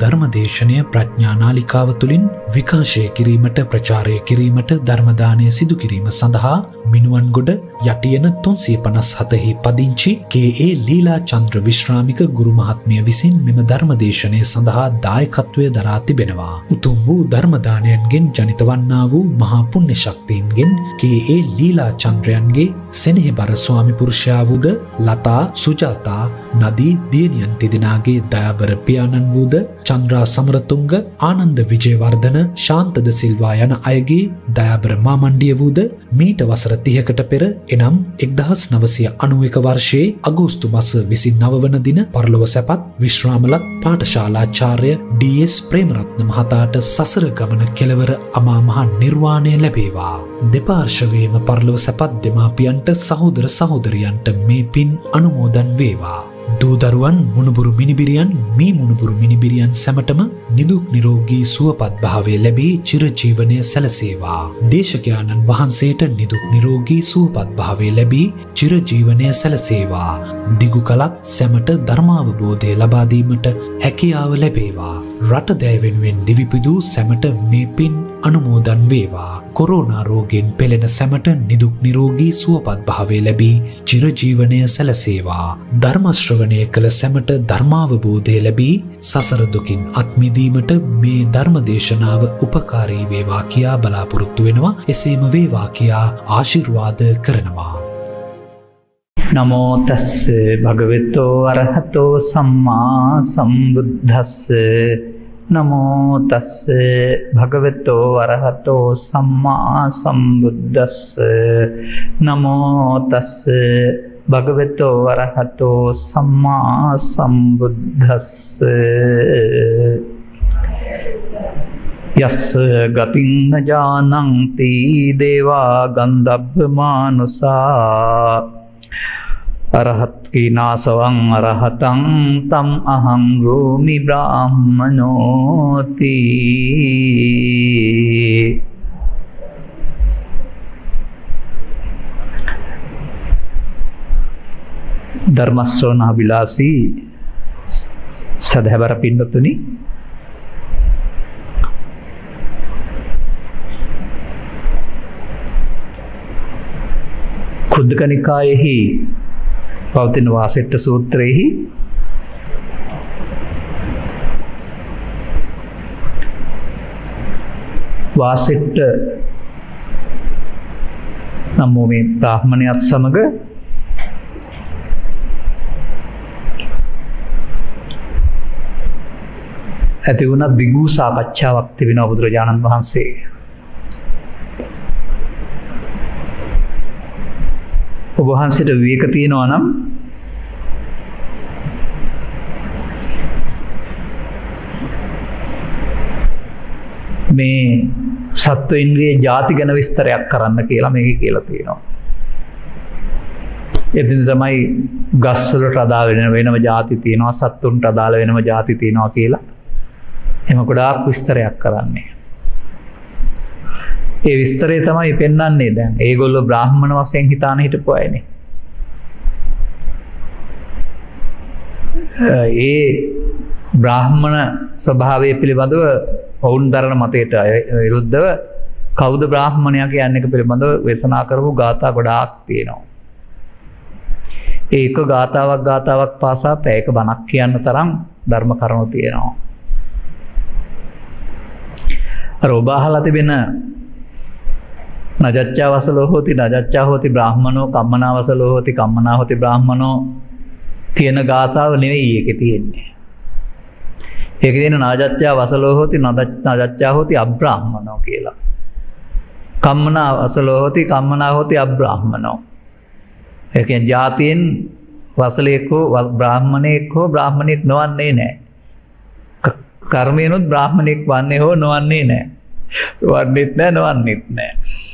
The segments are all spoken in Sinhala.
ධර්මදේශනය ප්‍රඥානාලිකාව තුළින් විකාශය කිරීමට ප්‍රචාරය කිරීමට ධර්මදානය සිදු කිරීම සඳහා මිනුවන් ගොඩ යටියන තුන්සේ පනස් හතහි පදිංචි කේ ලීලා චන්ද්‍ර විශ්‍රාමික ගුරු මහත්මිය විසින් මෙම ධර්මදේශනය සඳහා දායකත්වය දරා තිබෙනවා. උතුම් වූ ධර්මදානයන්ගෙන් ජනිතවන්නා වූ මහා පුුණ්‍ය ශක්තිීන්ගෙන් කේ ලීලා චන්ද්‍රයන්ගේ සෙනෙහෙබර ස්වාමිපුරුෂයා වූද ලතා සුජාතා නදී දියනියන් තිදෙනගේ දයාබර පියාණන් වූද චන්ද්‍රා සමරතුංග ආනන්ද විජයවර්ධන ශාන්තද සිල්වා යන අයගේ දයාබර මාමණ්ඩිය වූද මීට වසර තියකට පෙර එනම් එක්දහස් නවසය අනුව එක වර්ෂයේ අගෝස්තු මස විසි නවවන දින පරලොව සැපත් විශ්‍රාමලත් පාඨශාලාචාර්ය ඩස් ප්‍රේමරත්න මහතාට සසර ගමන කෙලවර අමාමහා නිර්වාණය ලැබේවා. දෙපාර්ශවයම පරලොව සැපත් දෙමාපියන්ට සහෝදර සහෝදරියන්ට මේ පින් අනුමෝදන් වේවා. දූදරුවන් මුණුබුරු මිනිබිරියන් මේ මුණුබුරු මිනිබිරියන් සැමටම නිදුක් නිරෝගී සුවපත් භාවය ලැබී චිරජීවනය සැලසේවා. දේශකයාණන් වහන්සේට නිදුක් නිරෝගී සුවපත් භාවය ලැබී චිරජීවනය සැලසේවා. දිගු කලක් සැමට ධර්මාවබෝධය ලබාදීමට හැකියාව ලැබේවා. රට දෑවෙනුවෙන් දිවිපිදූ සැමට මේ පින් අනුමෝදන් වේවා. කොරෝනා රෝගෙන් පෙළෙන සැමට නිදුක් නිරෝගී සුවපත් භාවය ලැබී චිරජීවනය සැලසේවා. ධර්මශ්‍රවණය කළ සැමට ධර්මාවබෝධය ලැබී සසරදුකින් අත්මිදීමට මේ ධර්මදේශනාව උපකාරී වේවා කියා බලාපොරොත්තු වෙනවා එසේම වේවා කියා ආශිර්වාද කරනවා. නමෝතස්ස භගවෙත්තෝ අරහතෝ සම්මා සම්බුද්ධස්ස නමෝතස්ස භගවෙතෝ වරහතෝ සම්මා සම්බුද්ධස්ස නමෝතස්ස භගවෙතෝ වරහතෝ සම්මා සම්බුද්ධස්ස යස්ස ගතින්න ජානංති දේවා ගන්ධබ්බමානුසා අරහත්කී නාසවං අරහතං තම් අහං රෝමි බ්‍රාහ්මනෝති ධර්මස්වනා විලාසී සදහැවර පින්නතුනි. කුද්දකනිකායෙහි පවතින වාසෙට්ට සූත්‍රයෙහි වාසෙට්ට නම් මේ බ්‍රාහ්මණයත් සමග ඇති වුණ දිගූ සාකච්ඡාවක් තිබෙන බුදුරජාණන් වහන්සේ. ඔබහන්සට විවේක තියෙනවා නම් මේ සත්වයින්ගේ ජාති ගැන විස්තරයක් කරන්න කියලා මේක කියලා තියෙනවා. එතින් තමයි ගස්වලට අදාළ වෙන වෙනම ජාති තියෙනවා සත්තුන්ට අදාළ වෙනම ජාති තියෙනවා කියලා එම ගොඩාක් විස්තරයක් කරන්නේ. ඒ විස්තරේ තමයි පෙන්වන්නේ දැන් ඒගොල්ලෝ බ්‍රාහ්මණ වශයෙන් හිතාන හිටපු අයනේ. ඒ බ්‍රාහ්මණ ස්වභාවය පිළිබඳව ඔවුන් දරන මතයට විරුද්ධව කෞද බ්‍රාහ්මණයා කියන්න එක පිළිබඳව වෙසනා කරපු ගාථා ගොඩාක් තියෙනවා. ඒක ගාථාවක් ගාථාවක් පාසා පැයක බණක් කියන්න තරම් ධර්ම කරුණු තියෙනවා. අර ඔබ අහලා තිබෙන නජච්චා වසලෝ හෝති නජච්චා හෝති බ්‍රාහ්මනෝ කම්මනා වසලෝ හෝති කම්මනා හෝති බ්‍රාහ්මනෝ කියන ගාථාව නෙවෙයි ඒකේ තියෙන්නේ. ඒක තියෙන නාජච්චා වසලෝ හෝති නජච්චා හෝති අබ්‍රාහ්මනෝ කියලා. කම්මනා වසලෝ හෝති කම්මනා හෝති අබ්‍රාහ්මනෝ. ඒ කියන්නේ ජාතියෙන් වසලෙක් හෝ බ්‍රාහ්මණයෙක් හෝ බ්‍රාහ්මණයෙක් නොවන්නේ නැහැ. කර්මයෙන්ුත් බ්‍රාහ්මණයෙක් වන්නේ හෝ නොවන්නේ නැහැ. වන්නෙත් නැහැ නොවන්නෙත් නැහැ.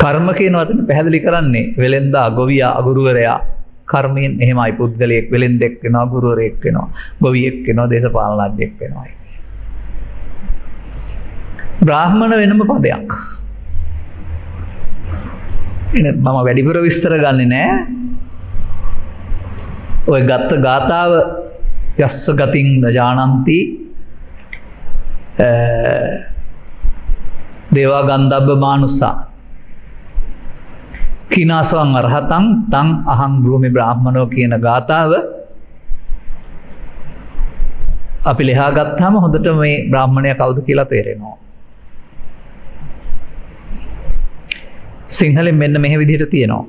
කර්ම කියන වචන පැහැදිලි කරන්නේ. වෙලෙන්දා ගොවියා අගුරුවරයා කර්මයෙන් එහෙමයි පුද්ගලයෙක් වෙලෙන්දෙක් වෙනවා ගුරුවරයෙක් වෙනවා. ගොවියෙක් වෙනවා දේශපාලනඥයෙක් වෙනවා බ්‍රාහ්මණ වෙනම පදයක්. මම වැඩිපුර විස්තර ගන්නේ නෑ. ඔය ගත්ත ගාථාව යස්ස ගතින් නජානන්ති දේවා ගන්ධබ්බ මානුසා. කිනාසවන් අරහතන් තං අහං භූමි බ්‍රාහ්මණෝ කියන ගාථාව අපි ලෙහා ගත්තාම හොඳට මේ බ්‍රාහ්මණය කවුද කියලා තේරෙනවා. සිංහලෙන් මෙන්න මෙහෙ විදිහට තියෙනවා.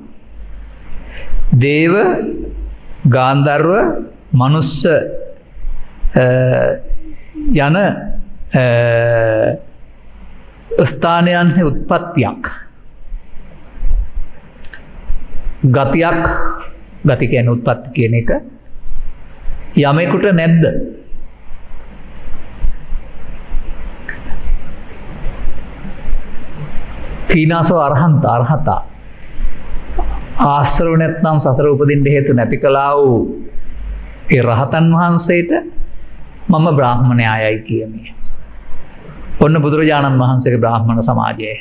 දේව ගාන්ධර්ව මනුස්ස යන ස්ථානයන්හි උත්පත්තියක් ගතියක් ගති කියන උත්පත්ති කියන එක යමෙකුට නැද්ද කීනාසෝ අරහන්ත අරහතා ආශ්‍රව නැත්නම් සතර උපදින්න හේතු නැති කළා වූ ඒ රහතන් වහන්සේට මම බ්‍රාහ්මණයායයි කියමේ. ඔන්න බුදුරජාණන් වහන්සේගේ බ්‍රාහ්මණ සමාජයේ.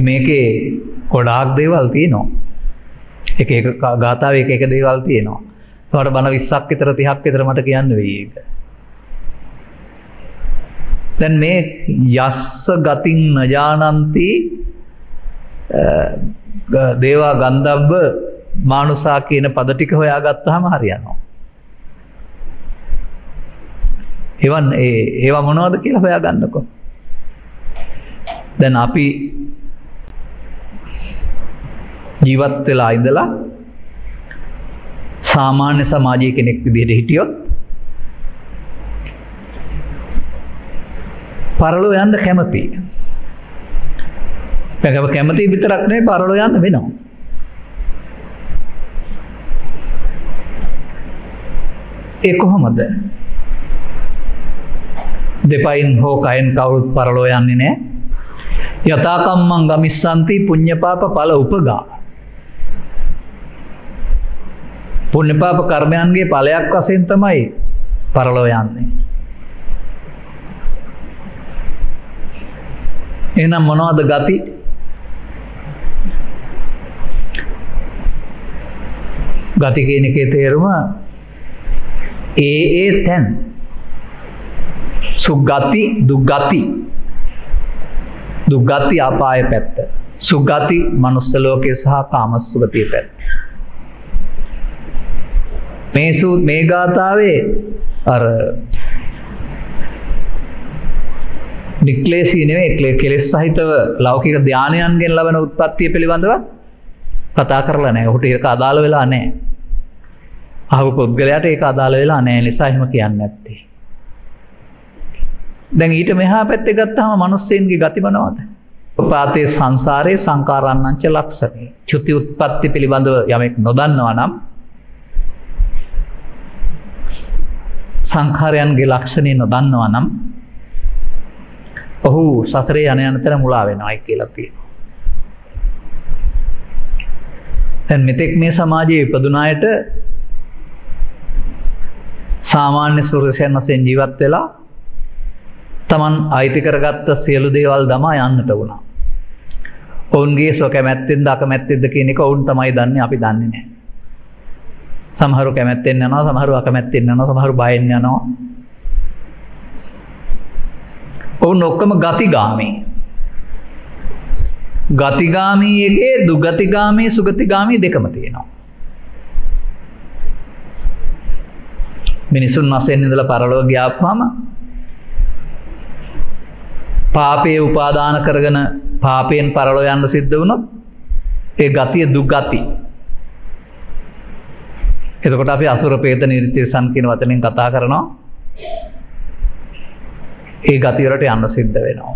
මේකේ ගොඩාක් දේවල් තියෙනවා. එක එක ගාථාව එක එක දේවල් තියෙනවා. ඒකට බණ 20ක් විතර 30ක් විතර මට කියන්න වෙයි ඒක. දැන් මේ යස්ස ගතින් නජානන්ති දේවා ගන්ධබ්බ මානුසා කියන පද ටික හොයාගත්තාම හරියනවා. එවන් ඒ ඒවා මොනවද කියලා හොයාගන්නකො. දැන් අපි ජීවත් වෙලා ඉඳලා සාමාන්‍ය සමාජයේ කෙනෙක් විදිහට හිටියොත් පරලෝ යන්න කැමති. පැකව කැමති විතරක් නෙවෙයි පරලෝ යන්න වෙනවා. ඒ කොහොමද? දෙපයින් හෝ කයෙන් කවුරුත් පරලෝ යන්නේ නැහැ. යථාකම්මං ගමිස්සන්ති පුඤ්ඤපාප ඵල උපගා. පුණ්‍යපාප කර්මයන්ගේ ඵලයක් වශයෙන් තමයි පරලෝ යන්නේ. එහෙනම් මොනවද ගති? ගති කියන එකේ තේරුම ඒ ඒ තැන් සුගති දුගති දුගති අපාය පැත්ත සුගති මනුස්ස ලෝකයේ සහ කාම සුගතිය පැත්ත මේ සූ මේ ගාථාවේ අර නික්ලේශී නෙවෙයි කෙලෙස් සහිතව ලෞකික ධානයන්ගෙන් ලබන උත්පත්තිය පිළිබඳව කතා කරලා නැහැ. ඔහුට ඒක අදාළ වෙලා නැහැ. අහපු පුද්ගලයාට ඒක අදාළ වෙලා නැහැ. නිසා එහෙම කියන්නේ නැත්තේ. දැන් ඊට මෙහා පැත්තේ ගත්තාම මිනිස්සෙන්ගේ ගති මොනවද? උපාතේ සංසාරේ සංකාරන්නංච ලක්ෂණේ. චුති උත්පත්ති පිළිබඳව යමෙක් නොදන්නවා නම් සංඛාරයන්ගේ ලක්ෂණය නොදන්නවා නම් ඔහු සසරේ යන යන තැන මුලා වෙනවායි කියලා තියෙනවා. දැන් මෙතෙක් මේ සමාජයේ ඉපදුන අයට සාමාන්‍ය ස්පෘශයන් වශයෙන් ජීවත් වෙලා තමන් අයිති කරගත්ත සියලු දේවල් දමා යන්නට වුණා. ඔවුන්ගේ ස්ව කැමැත්තෙන්ද අකමැත්තෙන්ද කියන එක ඔවුන් තමයි දන්නේ අපි දන්නේ නැහැ. සමහරු කැමැත්තෙන් යනවා සමහරු අකමැත්තෙන් යනවා සමහරු බයෙන් යනවා. ඔවුන් ඔක්කොම ගතිගාමී. ගතිගාමී එකේ දුගතිගාමී සුගතිගාමී දෙකම තියෙනවා. මිනිසුන් වශයෙන් ඉඳලා පරලොව ගියාපුවාම පාපයේ උපාදාන කරගෙන පාපයෙන් පරලොව යන්න සිද්ධ වුණොත් ඒ ගතිය දුගති. එතකොට අපි අසුර ප්‍රේත නිර්තිසන් කියන වචනෙන් කතා කරනවා. ඒ ගති වලට යන්න සිද්ධ වෙනවා.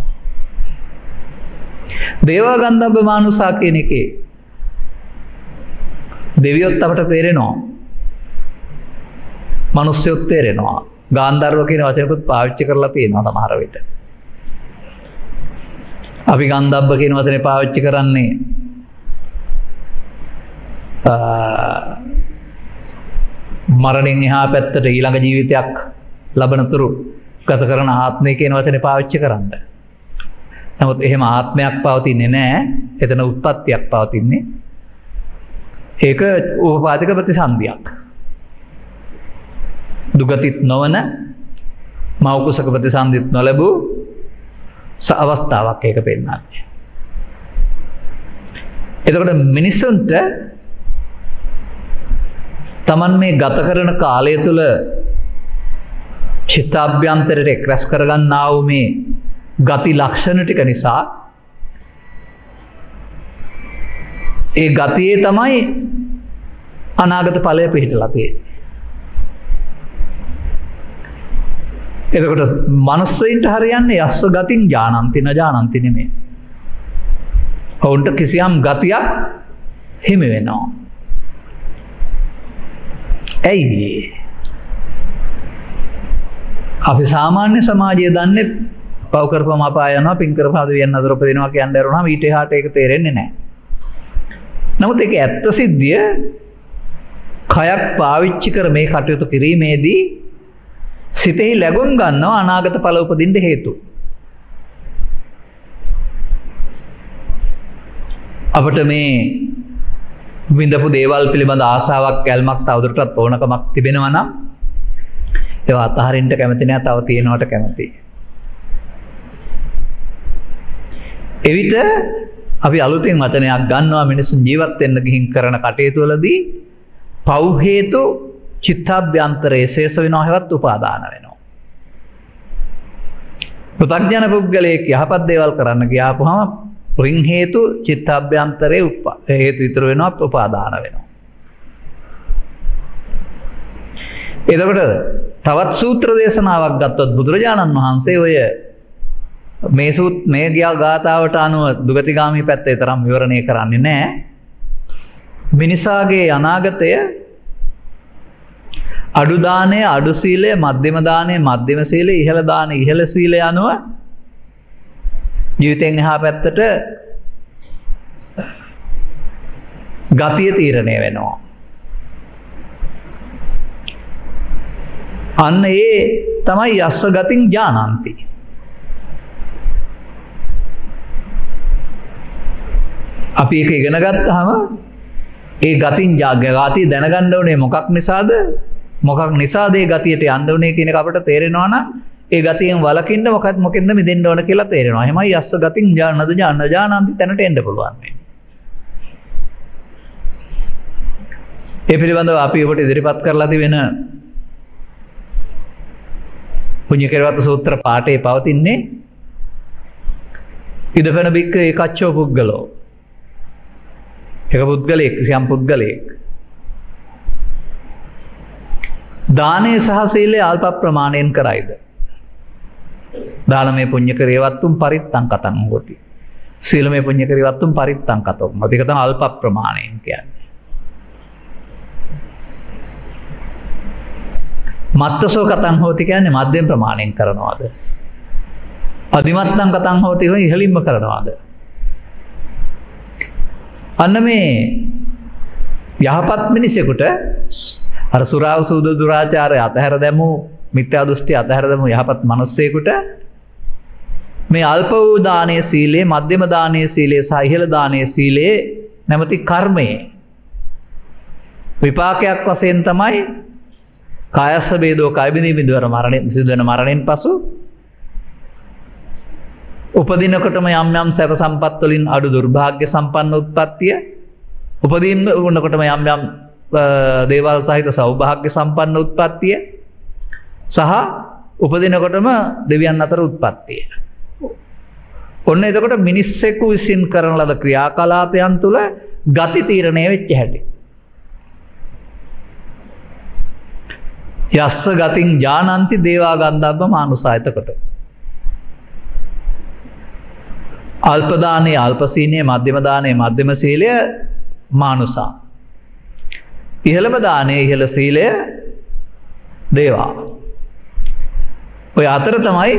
දේවා ගන්ධබ්බ මානුසා කියන එකේ දෙවියොත් අපට තේරෙනවා. මනුස්සයොත් තේරෙනවා. ගාන්ධර්ව කියන වචනකුත් පාවිච්චි කරලා තියෙනවා සමහර විට. අපි ගන්ධබ්බ කියන වචනේ පාවිච්චි කරන්නේ මරණින් එහා පැත්තට ඊළඟ ජීවිතයක් ලබනතුරු ගත කරන ආත්මය කියන වචනේ පාවිච්චි කරන්න. නමුත් එහෙම ආත්මයක් පවතින්නේ නැහැ. එතන උත්පත්තියක් පවතින්නේ. ඒක උපපාදික ප්‍රතිසන්දියක්. දුගතිත් නොවන මවකුසක ප්‍රතිසන්ධිත් නොලැබූ අවස්ථාවක් ඒක පෙන්න්නන්නේ. එතකොට මිනිස්සුන්ට තමන් මේ ගත කරන කාලය තුළ චිත්තාභ්‍යන්තරයට එක්රැස් කරගන්නාව මේ ගති ලක්ෂණ ටික නිසා ඒ ගතියේ තමයි අනාගත ඵලය පිහිටලා තියෙන්නේ. එතකොට මනුස්සයින්ට හරියන්නේ යස්ස ගතින් ඥානන්ති නජානන්ති නෙමේ. ඔවුන්ට කිසියම් ගතියක් හිමි වෙනවා. ඇයි අපි සාමාන්‍ය සමාජය දන්නෙ පවකරපම අපායනවා පින්කර පාදවියන් අදරපදිනවා කියන්න දරුණා ඊට හාට එක තේරෙන්නේ නෑ. නමුත් එක ඇත්ත සිද්ධිය කයක් පාවිච්චි කර මේ කටයුතු කිරීමේදී සිතෙහි ලැගුම් ගන්නවා අනාගත ඵල උපදින්න හේතු. අපට මේ විඳපු දේවල් පිළිබඳ ආසාවක් ඇල්මක් තවදුරටත් ඕනකමක් තිබෙනවා නම් ඒවා අතහරින්න කැමති නෑ තව තියෙනවට කැමති. එවිට අපි අලුතෙන් වචනයක් ගන්නවා මිනිසුන් ජීවත් වෙන්න ගිහින් කරන කටයුතු වලදී පව් හේතු චිත්තාභ්‍යන්තරයේ ශේෂ වෙනවා හැවත් උපාදාන වෙනවා. පෘථග්ජන පුද්ගලයෙක් යහපත් දේවල් කරන්න ගියාපුහම රින් හේතු චිත්තාභ්‍යන්තරයේ හේතු ඉතුරු වෙනවා උපාදාන වෙනවා. එතකොට තවත් සූත්‍ර දේශනාවක් ගත්තොත් බුදුරජාණන් වහන්සේ ඔය මේ සූත් මේ ගියා ගාථාවට අනුව දුගතිගාමී පැත්තේ තරම් විවරණය කරන්නේ නැහැ. මිනිසාගේ අනාගතය අඩු දානය අඩු සීලය මධ්‍යම දානය මධ්‍යම සීලය ඉහළ දාන ඉහළ සීලය අනුව ජීවිතෙන් එහා පැත්තට ගතිය තීරණය වෙනවා. අන්න ඒ තමයි යස්ස ගතින් ජානන්ති. අපි එක ඉගෙන ගත්තහම ඒ ගතින් ජාග්‍යගාතී දැනගණ්ඩ වනේ මොකක් නිසාද මොකක් නිසාදේ ගතියට අන්ඩ වනේ කියනක අපට තේරෙනවාන ඒ ගතියෙන් වලකින්ට මොකත් මොකෙන්ද මිදෙන්ට ඕන කියලා තේරෙනවා. හෙමයි යස්ස ගතින් ජානද ජාන්න ජානන්ති තැනට එඩ පුළුවන්න්නේ ඒ පිළිබඳව අපි ඔබට ඉදිරිපත් කරලාති වෙන පුං්ඥකරවත සූත්‍ර පාටේ පවතින්නේ ඉදපෙන බික්ක ඒකච්චෝ පුද්ගලෝ. එක පුද්ගලයෙක් සියම් පුද්ගලයෙක්. දානය සහසීලේ අල්ප ප්‍රමාණයෙන් කරයිද? දානමේ පුං්ඥකරේවත්තුම් පරිත්තං කතන් ගොති සීලමේ පුං්ඥකරවත්තුම් පරිත්තං කතොක් මතිකත අල්ප ප්‍රමාණයෙන් කියන්නේ මත්තසෝ කතන් හෝති කියන්නේ මධ්‍යම ප්‍රමාණයෙන් කරනවාද. අධිමත්තන් කතන් හෝතිව ඉහලින්ම කරනවාද. අන්න මේ යහපත් මිනිසෙකුට අර සුරාව සූද දුරාචාරය අතහැර දැමූ මිත්‍යා දෘෂ්ටි අතහැර දැමූ යහපත් මනුස්සයකුට මේ අල්ප වූ දානය සීලේ මධ්‍යම දානය සීලේ සහ ඉහළ දානය සීලේ නැමති කර්මයේ. විපාකයක් වශයෙන් තමයි කායස්ස බේදෝ කයිබිඳී බිඳුවර මරණය සිදුවන මරණයෙන් පසු උපදිනකොටම යම් යම් සැප සම්පත්වලින් අඩු දුර්භාග්‍ය සම්පන්න උත්පත්තිය උපදීන්න උන්නකොටම යම් යම් දේවල් සහිත සෞභාග්‍ය සම්පන්න උත්පත්තිය සහ උපදිනකොටම දෙවියන් අතර උත්පත්තිය. ඔන්න එතකොට මිනිස්සෙකු විසින් කරන ලද ක්‍රියාකලාපයන් තුළ ගති තීරණය වෙච්ච හැටි. යස්ස ගතින් ජානන්ති දේවා ගන්ධබ්බ මානුසාහිතකොට. අල්පදානය අල්පසීනය මධ්‍යමදානය මධ්‍යම සීලය මානුසා. ඉහළම දානය ඉහළ සීලය දේවා. ඔය අතර තමයි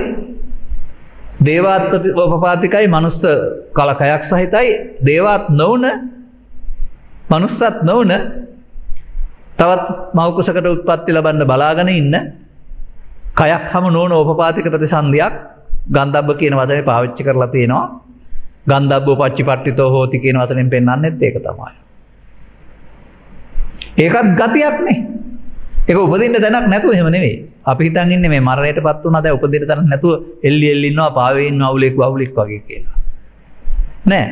දේවාත්පති ඕපපාතිකයි මනුස්ස කලකයක් සහිතයි දේවත් නොවන මනුස්සත් නොවන තවත් මවකුසකට උත්පත්ති ලබන්න බලාගෙන ඉන්න කයක් හම නෝන ඕපපාතික ප්‍රතිසන්ධයක් ගන්ධබ්බ කියන වදන පාවිච්චි කරලා තියෙනවා ගන්ධබ්බෝ පච්චි පට්ටිතෝ හෝති කියන වතනින් පෙන්න්නන්නෙත් ඒක තමයි. ඒකත් ගතියක්නේ ඒක උපදින්න තැනක් නැතුව එහෙම නෙවෙයි. අපි හිතන් ඉන්නේ මේ මරණයටපත් වුණා දැන් උපදින්න තැනක් නැතුව එල්ලි එල්ලි ඉන්නවා පාවේ ඉන්නවා අවුලෙක් වවුලෙක් වගේ කියලා. නෑ.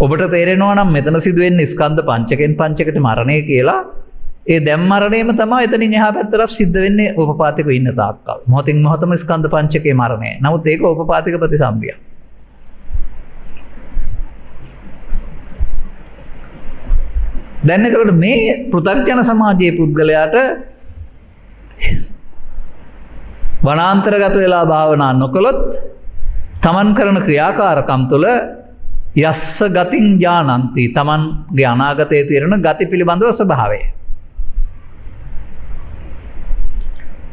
ඔබට තේරෙනවා නම් මෙතන සිදුවෙන්නේ ස්කන්ධ පංචකෙන් පංචකට මරණය කියලා ඒ දැන් මරණයම තමයි එතනින් එහා පැත්තට සිද්ධ වෙන්නේ උපපාතික ඉන්න තාක්කල්. මොහොතින් මොහොතම ස්කන්ධ පංචකේ මරණය. නමුත් ඒක උපපාතික ප්‍රතිසම්පියක්. දැන් එතකොට මේ පෘථග්ජන සමාජයේ පුද්ගලයාට වනාන්තරගත වෙලා භාවනා නොකළොත් තමන් කරන ක්‍රියාකාරකම් තුළ යස්ස ගතින් ජානන්ති තමන්ගේ අනාගතය තිරණ ගති පිළිබඳව ස්වභාවය.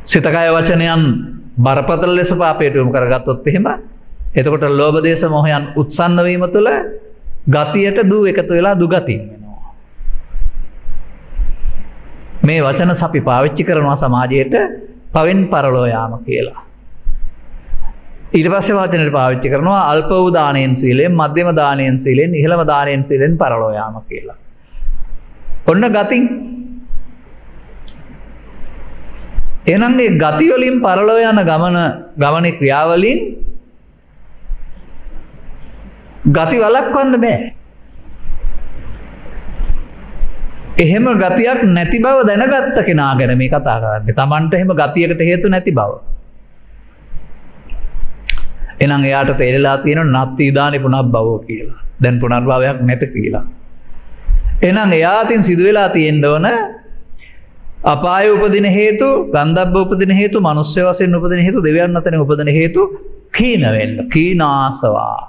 සිතකය වචනයන් බරපතල ලෙස පාපයටයුම් කරගත්තොත් එහෙම එතකොට ලෝබදේශ මොහයන් උත්සන්නවීම තුළ ගතියට දූ එකතු වෙලා දුගතින් වෙනවා. මේ වචන සපි පාවිච්චි කරනවා සමාජයට පවෙන් පරලෝයාම කියලා. ඊට පස්සේ වචනයට පාවිච්චි කරනවා අල්ප දානයෙන් සීලෙන් මධ්‍යම දානයෙන් සීලෙන් ඉහළම දානයෙන් සීලෙන් පරලෝයාම කියලා. ඔන්න ගතින් එනම් මේ ගතිවලින් පරලෝ යන ගමන ගමන ක්‍රියාවලින් ගති වලක්වන්න බෑ. එහෙම ගතියක් නැති බව දැනගත්ත කෙනා ගැන මේ කතා කරන්න තමන්ට එහෙම ගතියකට හේතු නැති බව. එනම් එයාට තේරලා තියෙන නත්ති ඉදානි පුනක් බවෝ කියලා දැන් පුනර්භාවයක් නැත කියලා. එනම් එයාතින් සිදුවෙලා තියෙන්ට ඕන අපාය උපදින හේතු ගන්ධබ්බ උපදින හේතු මනුස්්‍ය වසයෙන් උපදින හේතු දෙවයන් අතන උපදින හේතු කීනවෙන්න කීනාසවා.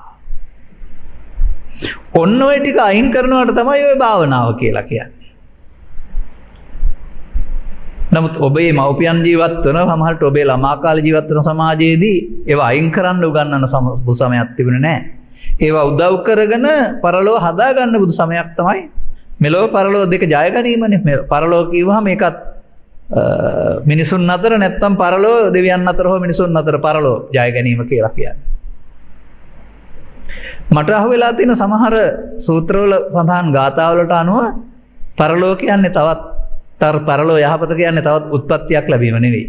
ඔන්න ඔය ටික අයින් කරනවට තමයි ඔය භාවනාව කියලා කියන්නේ. නමුත් ඔබේ මවපියන් ජීවත් වන හමහට ඔබේ ළමාකාල ජීවත්වන සමාජයේදී ඒවා අයින් කරන්න උගන්නන සමස්පු සමයක් තිබෙන නෑ. ඒවා උදව් කරගන පරලෝ හදාගන්න බුදු සමයක් තමයි මෙලෝ පරලෝ දෙක ජයගනීමන පරලෝ කීවහම එකත් මිනිසුන් අතර නැත්තම් පරලෝ දෙවියන් අතර හෝ මිනිසුන් අතර පරලෝ ජයගැනීම කියලා කියන්න. මට අහ වෙලා තියෙන සමහර සූත්‍රවල සඳහන් ගාථාවලට අනුව පරලෝ කියන්නේ තවත් තර පරලෝ යහපත කියන්නේ තවත් උත්පත්තියක් ලැබීම නෙවෙයි.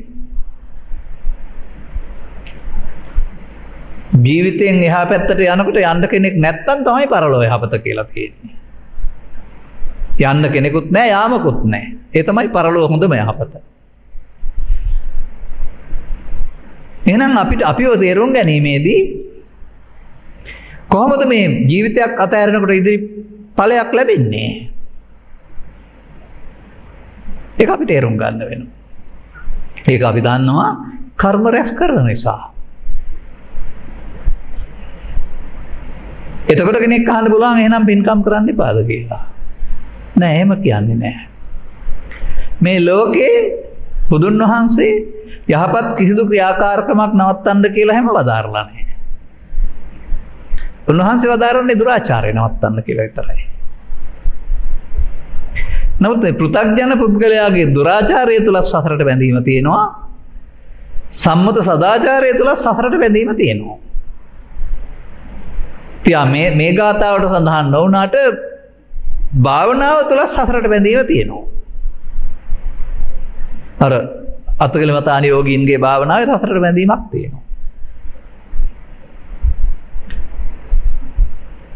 ජීවිතයෙන් එහා පැත්තට යනකට යන්න කෙනෙක් නැත්තම් තමයි පරලෝ යහපත කියලා තියෙන්නේ. යන්න කෙනෙකුත් නෑ යාමකුත් නෑ. ඒ තමයි පරලෝ හොඳම යහපත. එහෙනම් අපිට අපිව තේරුම් ගැනීමේදී කොහොමද මේ ජීවිතයක් අතහැරෙනකොට ඉදිරි ඵලයක් ලැබෙන්නේ? ඒක අපි තේරුම් ගන්න වෙනවා. ඒක අපි දන්නවා කර්ම රැස් කරන නිසා. එතකොට කෙනෙක් අහන්න පුළුවන් එහෙනම් පින්කම් කරන්න එපාද කියලා. නෑ එහෙම කියන්නේ නෑ. මේ ලෝකේ බුදුන් වහන්සේ යහපත් කිසිදු ක්‍රියාකාරකමක් නවත්තන්න කියලා හැම වදාරලා නෑ. උන්වහන්සේ වදාරන්නේ දුරාචාරය නවත්තන්න කියලා විතරයි. නමුත් පෘථග්ජන පුද්ගලයාගේ දුරාචාරය තුළ සසරට බැඳීම තියෙනවා. සම්මත සදාචාරය තුළ සසරට බැඳීම තියෙනවා. තියා මේ මේ ගාථාවට සඳහන් නොවනාට භාවනාව තුළ සසරට බැඳීම තියෙනවා. අර අතකල මතාන යෝගීන්ගේ භාවනාව සසරට බැඳීමක් තියෙනවා.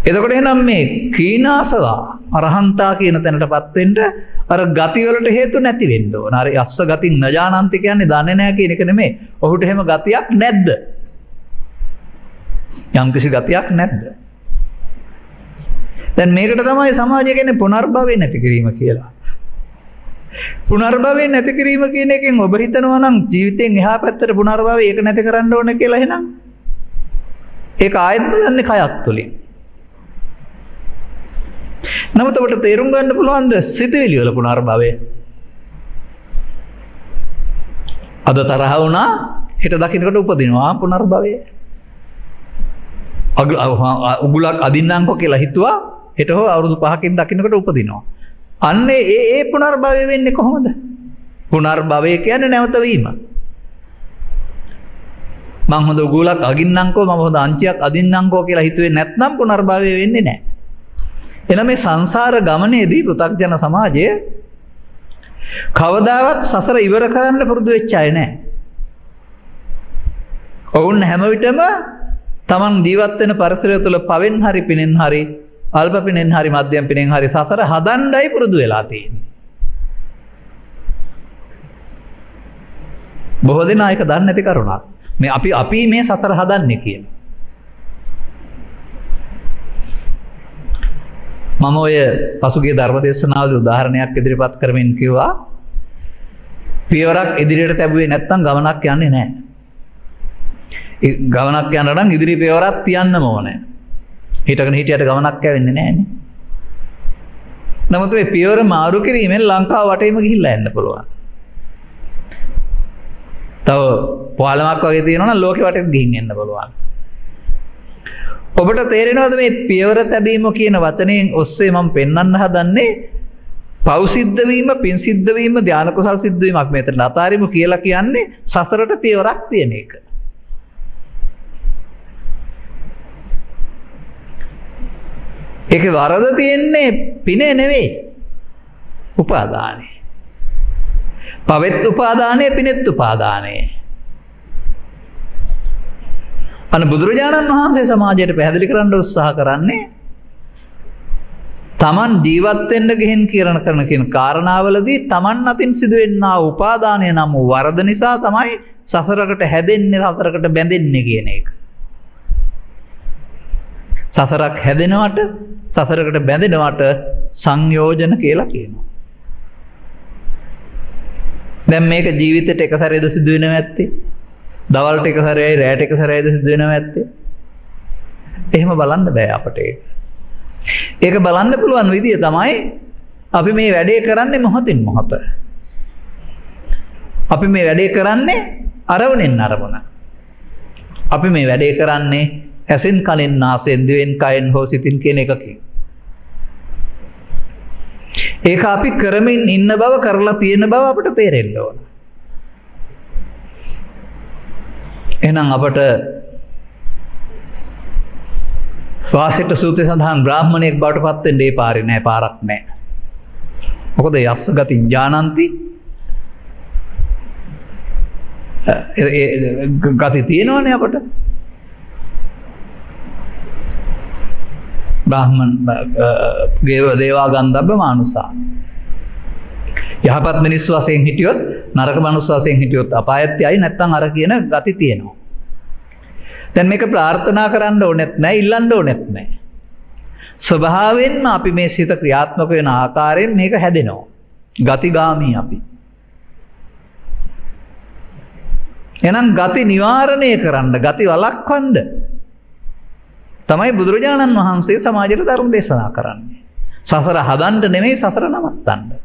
එතකොට එනම් මේ කීනාසවා අරහන්තා කියන තැනට පත්වෙන්ට අර ගතිවලට හේතු නැති වෙන්න ඕන. අර අස්ස ගතින් නජානන්ති කියන්නේ දන්නේ නැහැ කියන එක නෙමෙයි. ඔහුට එහෙම ගතියක් නැද්ද? යම්කිසි ගතියක් නැද්ද? දැන් මේකට තමයි සමාජය කියන්නේ පුනර්භවය නැති කිරීම කියලා. පුනර්භවය නැති කිරීම කියන එකෙන් ඔබ හිතනවා නම් ජීවිතෙන් එහා පැත්තට පුනර්භවය ඒක නැති කරන්න ඕන කියලා එහෙනම් ඒක ආයෙත් බලන්නේ කයත් තුලින්. නමුත් ඔබට තේරුම් ගන්න පුළුවන්ද සිතවිලි වල පුනර්භවය? අද තරහ වුණා හෙට දකින්නකොට උපදිනවා පුනර්භවය. උගුලක් අදින්නංකෝ කියලා හිතුවා හෙට හෝ අවුරුදු 5කින් දකින්නකොට උපදිනවා. අන්න ඒ ඒ පුනර්භවය වෙන්නේ කොහොමද? පුනර්භවය කියන්නේ නැවත වීම. මං හොඳ උගුලක් අගින්නංකෝ මම හොඳ අංචියක් අදින්නංකෝ කියලා හිතුවේ නැත්නම් පුනර්භවය වෙන්නේ නැහැ. එන මේ සංසාර ගමනේදී පෘථග්ජන සමාජය කවදාවත් සසර ඉවර කරන්න පුරුදු වෙච්ච අය නෑ. ඔවුන් හැම විටම තමන් ජීවත් වෙන පරිසරය තුළ පවෙන් හරි පිනෙන් හරි අල්ප පිනෙන් හරි මධ්‍යම පිනෙන් හරි සසර හදණ්ඩයි පුරුදු වෙලා තියෙන්නේ. බොහෝ දෙනා ඒක දන්නේ නැති කරුණක්. මේ අපි අපි මේ සතර හදන්නේ කියන. මම ඔය පසුගිය ධර්ම දේශනාවලදී උදාහරණයක් ඉදිරිපත් කරමින් කිව්වා පියවරක් ඉදිරියට තැබුවේ නැත්නම් ගමනක් යන්නේ නැහැ. ගමනක් යන්න නම් ඉදිරි පියවරක් තියන්නම ඕනේ. හිටගෙන හිටියට ගමනක් ඇවෙන්නේ නැහැනේ. නමුත් මේ පියවර මාරු කිරීමෙන් ලංකාව වටේම ගිහිල්ලා යන්න පුළුවන්. තව පාලමක් වගේ තියෙනවා නම් ලෝකෙ වටේත් ගිහින් එන්න පුළුවන්. ඔබට තේරෙනවද මේ පියවර තැබීම කියන වචනයෙන් ඔස්සේ මම පෙන්වන්න හදන්නේ පව් සිද්ධ වීම පින් සිද්ධ වීම ධාන කුසල් සිද්ධ වීමක් මෙතන අතාරිමු කියලා කියන්නේ සසරට පියවරක් තියෙන එක. ඒක වරද තියෙන්නේ පිනේ නෙවෙයි. උපාදානේ. පවෙත් උපාදානය පිනෙත් උපාදානය. අන බුදුරජාණන් වහන්සේ සමාජයට පැහැදිලි කරන්න උත්සාහ කරන්නේ තමන් ජීවත්වෙන්න ගෙහෙන් කියරණ කරන කියන කාරණාවලදී තමන් අතින් සිදුවෙන්න උපාදානය නම් වූ වරද නිසා තමයි සසරකට හැදෙන්නේ සතරකට බැඳෙන්නේ කියන එක. සසරක් හැදෙනවට සසරකට බැඳෙනවට සංයෝජන කියලා කියනවා. දැන් මේක ජීවිතයට එක සැරේද සිදුවෙනව ඇත්තේ. දවල්ට එක සැරේයි රැට එක සැරේද සිදුවෙනව ඇත්තේ. එහෙම බලන්න බෑ අපට ඒක. ඒක බලන්න පුළුවන් විදිය තමයි අපි මේ වැඩේ කරන්නේ මොහොතින් මොහොත. අපි මේ වැඩේ කරන්නේ අරවණෙන් අරමුණ. අපි මේ වැඩේ කරන්නේ ඇසෙන් කලින් නාසයෙන් දිවෙන් කයෙන් හෝ සිතින් කියන එකකින්. ඒක අපි කරමින් ඉන්න බව කරලා තියෙන බව අපට තේරෙන්න ඕන. එහෙනම් අපට වාසිට සූත්‍රය සඳහන් බ්‍රාහ්මණයෙක් බවට පත් වෙන්න ඒ පාරේ නෑ පාරක් නෑ. මොකද යස්ස ගතින් ඥානන්ති ගති තියෙනවනේ අපට. බ්‍රාහ්මන් ගේව දේවා ගන්ධබ්බ මානුසා. යහපත් මිනිස් වශයෙන් හිටියොත් නරක මනුස්ස වශයෙන් හිටියොත් අපායත්‍යයි නැත්තම් අර කියන ගති තියෙනවා. දැන් මේක ප්‍රාර්ථනා කරන්න ඕනෙත් නැහැ ඉල්ලන්න ඕනෙත් නැහැ. ස්වභාවයෙන්ම අපි මේ සිත ක්‍රියාත්මක වෙන ආකාරයෙන් මේක හැදෙනවා. ගතිගාමී අපි. එහෙනම් ගති නිවාරණය කරන්න ගති වළක්වන්න තමයි බුදුරජාණන් වහන්සේ සමාජයට ධර්ම දේශනා කරන්නේ. සසර හදන්න නෙමෙයි සසර නවත්තන්න.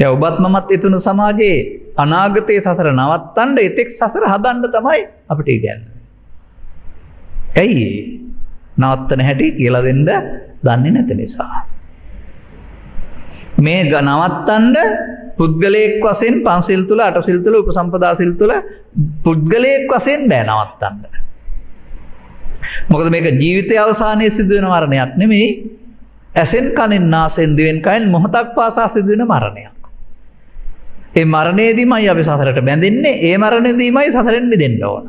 දැන් ඔබත් මමත් ඉතුණු සමාජයේ අනාගතයේ සසර නවත්තන්න එතෙක් සසර හදන්න තමයි අපිට ඉගැන්වෙන්නේ. ඇයි නවත්තන හැටි කියලා දෙන්න දන්නේ නැති නිසා. මේ නවත්තන්න පුද්ගලයෙක් වශයෙන් පන්සිල් තුල අටසිල් තුල උපසම්පදා සිල් තුල පුද්ගලයෙක් වශයෙන් බෑ නවත්තන්න. මොකද මේක ජීවිතය අවසානයේ සිදුවෙන මරණයක් නෙමෙයි ඇසෙන් කනෙන් නාසෙන් දිවෙන් කයෙන් මොහොතක් පාසා සිදුවෙන මරණයක්. ඒ මරණයේදීමයි අපි සසරට බැඳෙන්නේ ඒ මරණයේදීමයි සසරෙන් මිදෙන්න ඕන.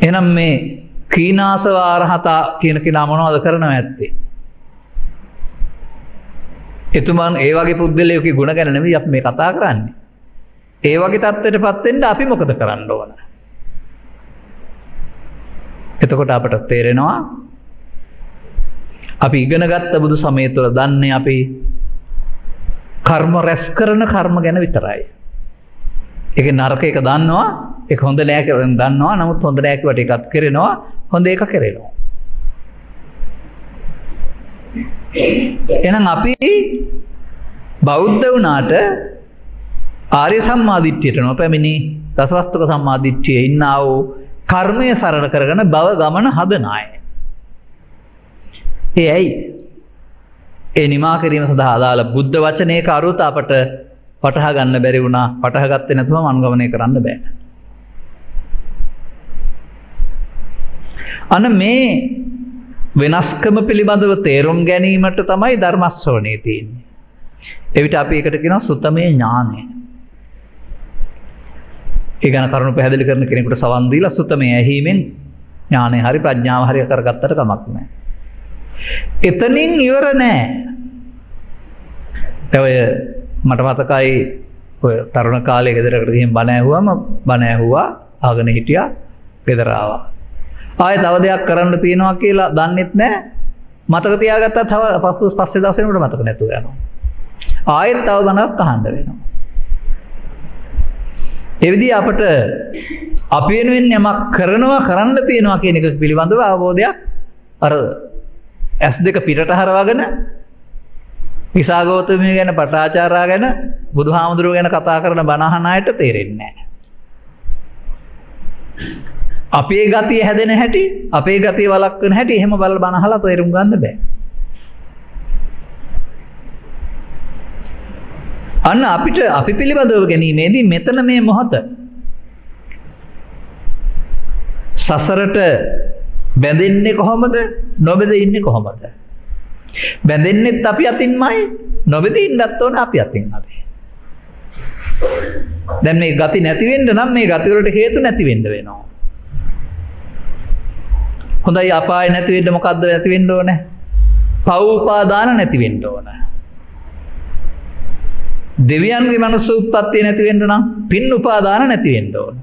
එහෙනම් මේ කීනාසවාරහතා කියන කෙනා මොනවද කරනව ඇත්තේ? එතුමන් ඒ වගේ පුද්ගලයෙකුගේ ගුණ ගැන නෙමෙයි අපි මේ කතා කරන්නේ. ඒ වගේ தත්ත්වයටපත් වෙන්න අපි මොකද කරන්න ඕන? එතකොට අපට තේරෙනවා අපි ඉගෙන ගත්ත බුදු සමය තුළ දන්නේ අපි කර්ම රැස් කරන කර්ම ගැන විතරයි. එක නරක එක දන්නවා එක හොඳ නෑ කරන දන්නවා නමුත් හොඳ නෑකිවට එකත් කරෙනවා හොඳ එක කරෙනවා. එනම් අපි බෞද්ධ වනාට ආර්ය සම්මාධිට්්‍යයට නොපැමිණි දසවස්තක සම්මාධිට්්‍යය ඉන්න වූ කර්මය සරණ කරගන බව ගමන හදනාය. ඒ ඇයි ඒ නිමා කිරීම සඳහා අදාළ බුද්ධ වචනය කරුත් අපට පටහ ගන්න බැරි වුණා පටහගත්ත නැතුව අන්ගමනය කරන්න බෑ. අන මේ වෙනස්කම පිළිබඳව තේරුම් ගැනීමට තමයි ධර්මස්වනය තියන්නේ. එවිට අපි එකට කෙන සුත්තමය ඥානය. ඒ ගැන කරුණු පැහැදිලි කරන කෙනෙකුට සවන්දීලා සුත්තමය ඇහීමෙන් ඥානය හරි ප්‍රඥාව හරි කරගත්තට කමක් නෑ. එතනින් ඉවර නෑ. ඇවය මට මතකයි තරුණ කාලය ගෙදරකට ගිහින් බණ ඇහුවම බණ ඇහුවා ආගෙන හිටියා ගෙදරාවා. ආය තව දෙයක් කරන්න තියෙනවා කියලා දන්නෙත් නෑ මතක තියාගත්තා තව පස්සෙ පස්සේ දවසෙකට මතක නැතුව යනවා. ආයෙත් තව බණක් අහන්න වෙනවා. එවිදි අපට අපි වෙනුවෙන් යමක් කරනවා කරන්න තියෙනවා කියන එක පිළිබඳව අවබෝධයක් අර ඇස් දෙක පිටට හරවාගෙන විසාගෝතමය ගැන පටාචාරා ගැන බුදු හාමුදුරුව ගැන කතා කරන බණහනායට තේරෙන්නේ. අපේ ගතිය හැදෙන හැටි අපේ ගතිය වලක්වන හැටි එහෙම බල බණහලා තේරුම් ගන්න බෑ. අන්න අපිට අපි පිළිබඳව ගැනීමේදී මෙතන මේ මොහොත සසරට බැඳෙන්නේ කොහොමද? නොබෙද ඉන්නේ කොහොමද? බැඳෙන්නෙත් අපි අතින්මයි නොබෙද ඉන්නත් ඕන අපි අතින් හරි. දැන් මේ ගති නැතිවෙන්න නම් මේ ගතිවලට හේතු නැතිවෙන්න වෙනවා. හොඳයි අපාය නැතිවෙන්න මොකක්ද නැතිවෙන්න ඕන? පව් උපාදාන නැතිවෙන්න ඕන. දෙවියන්ගේ මනස උත්පත්තිය නැතිවෙන්න නම් පින් උපාදාන නැතිවෙන්න ඕන.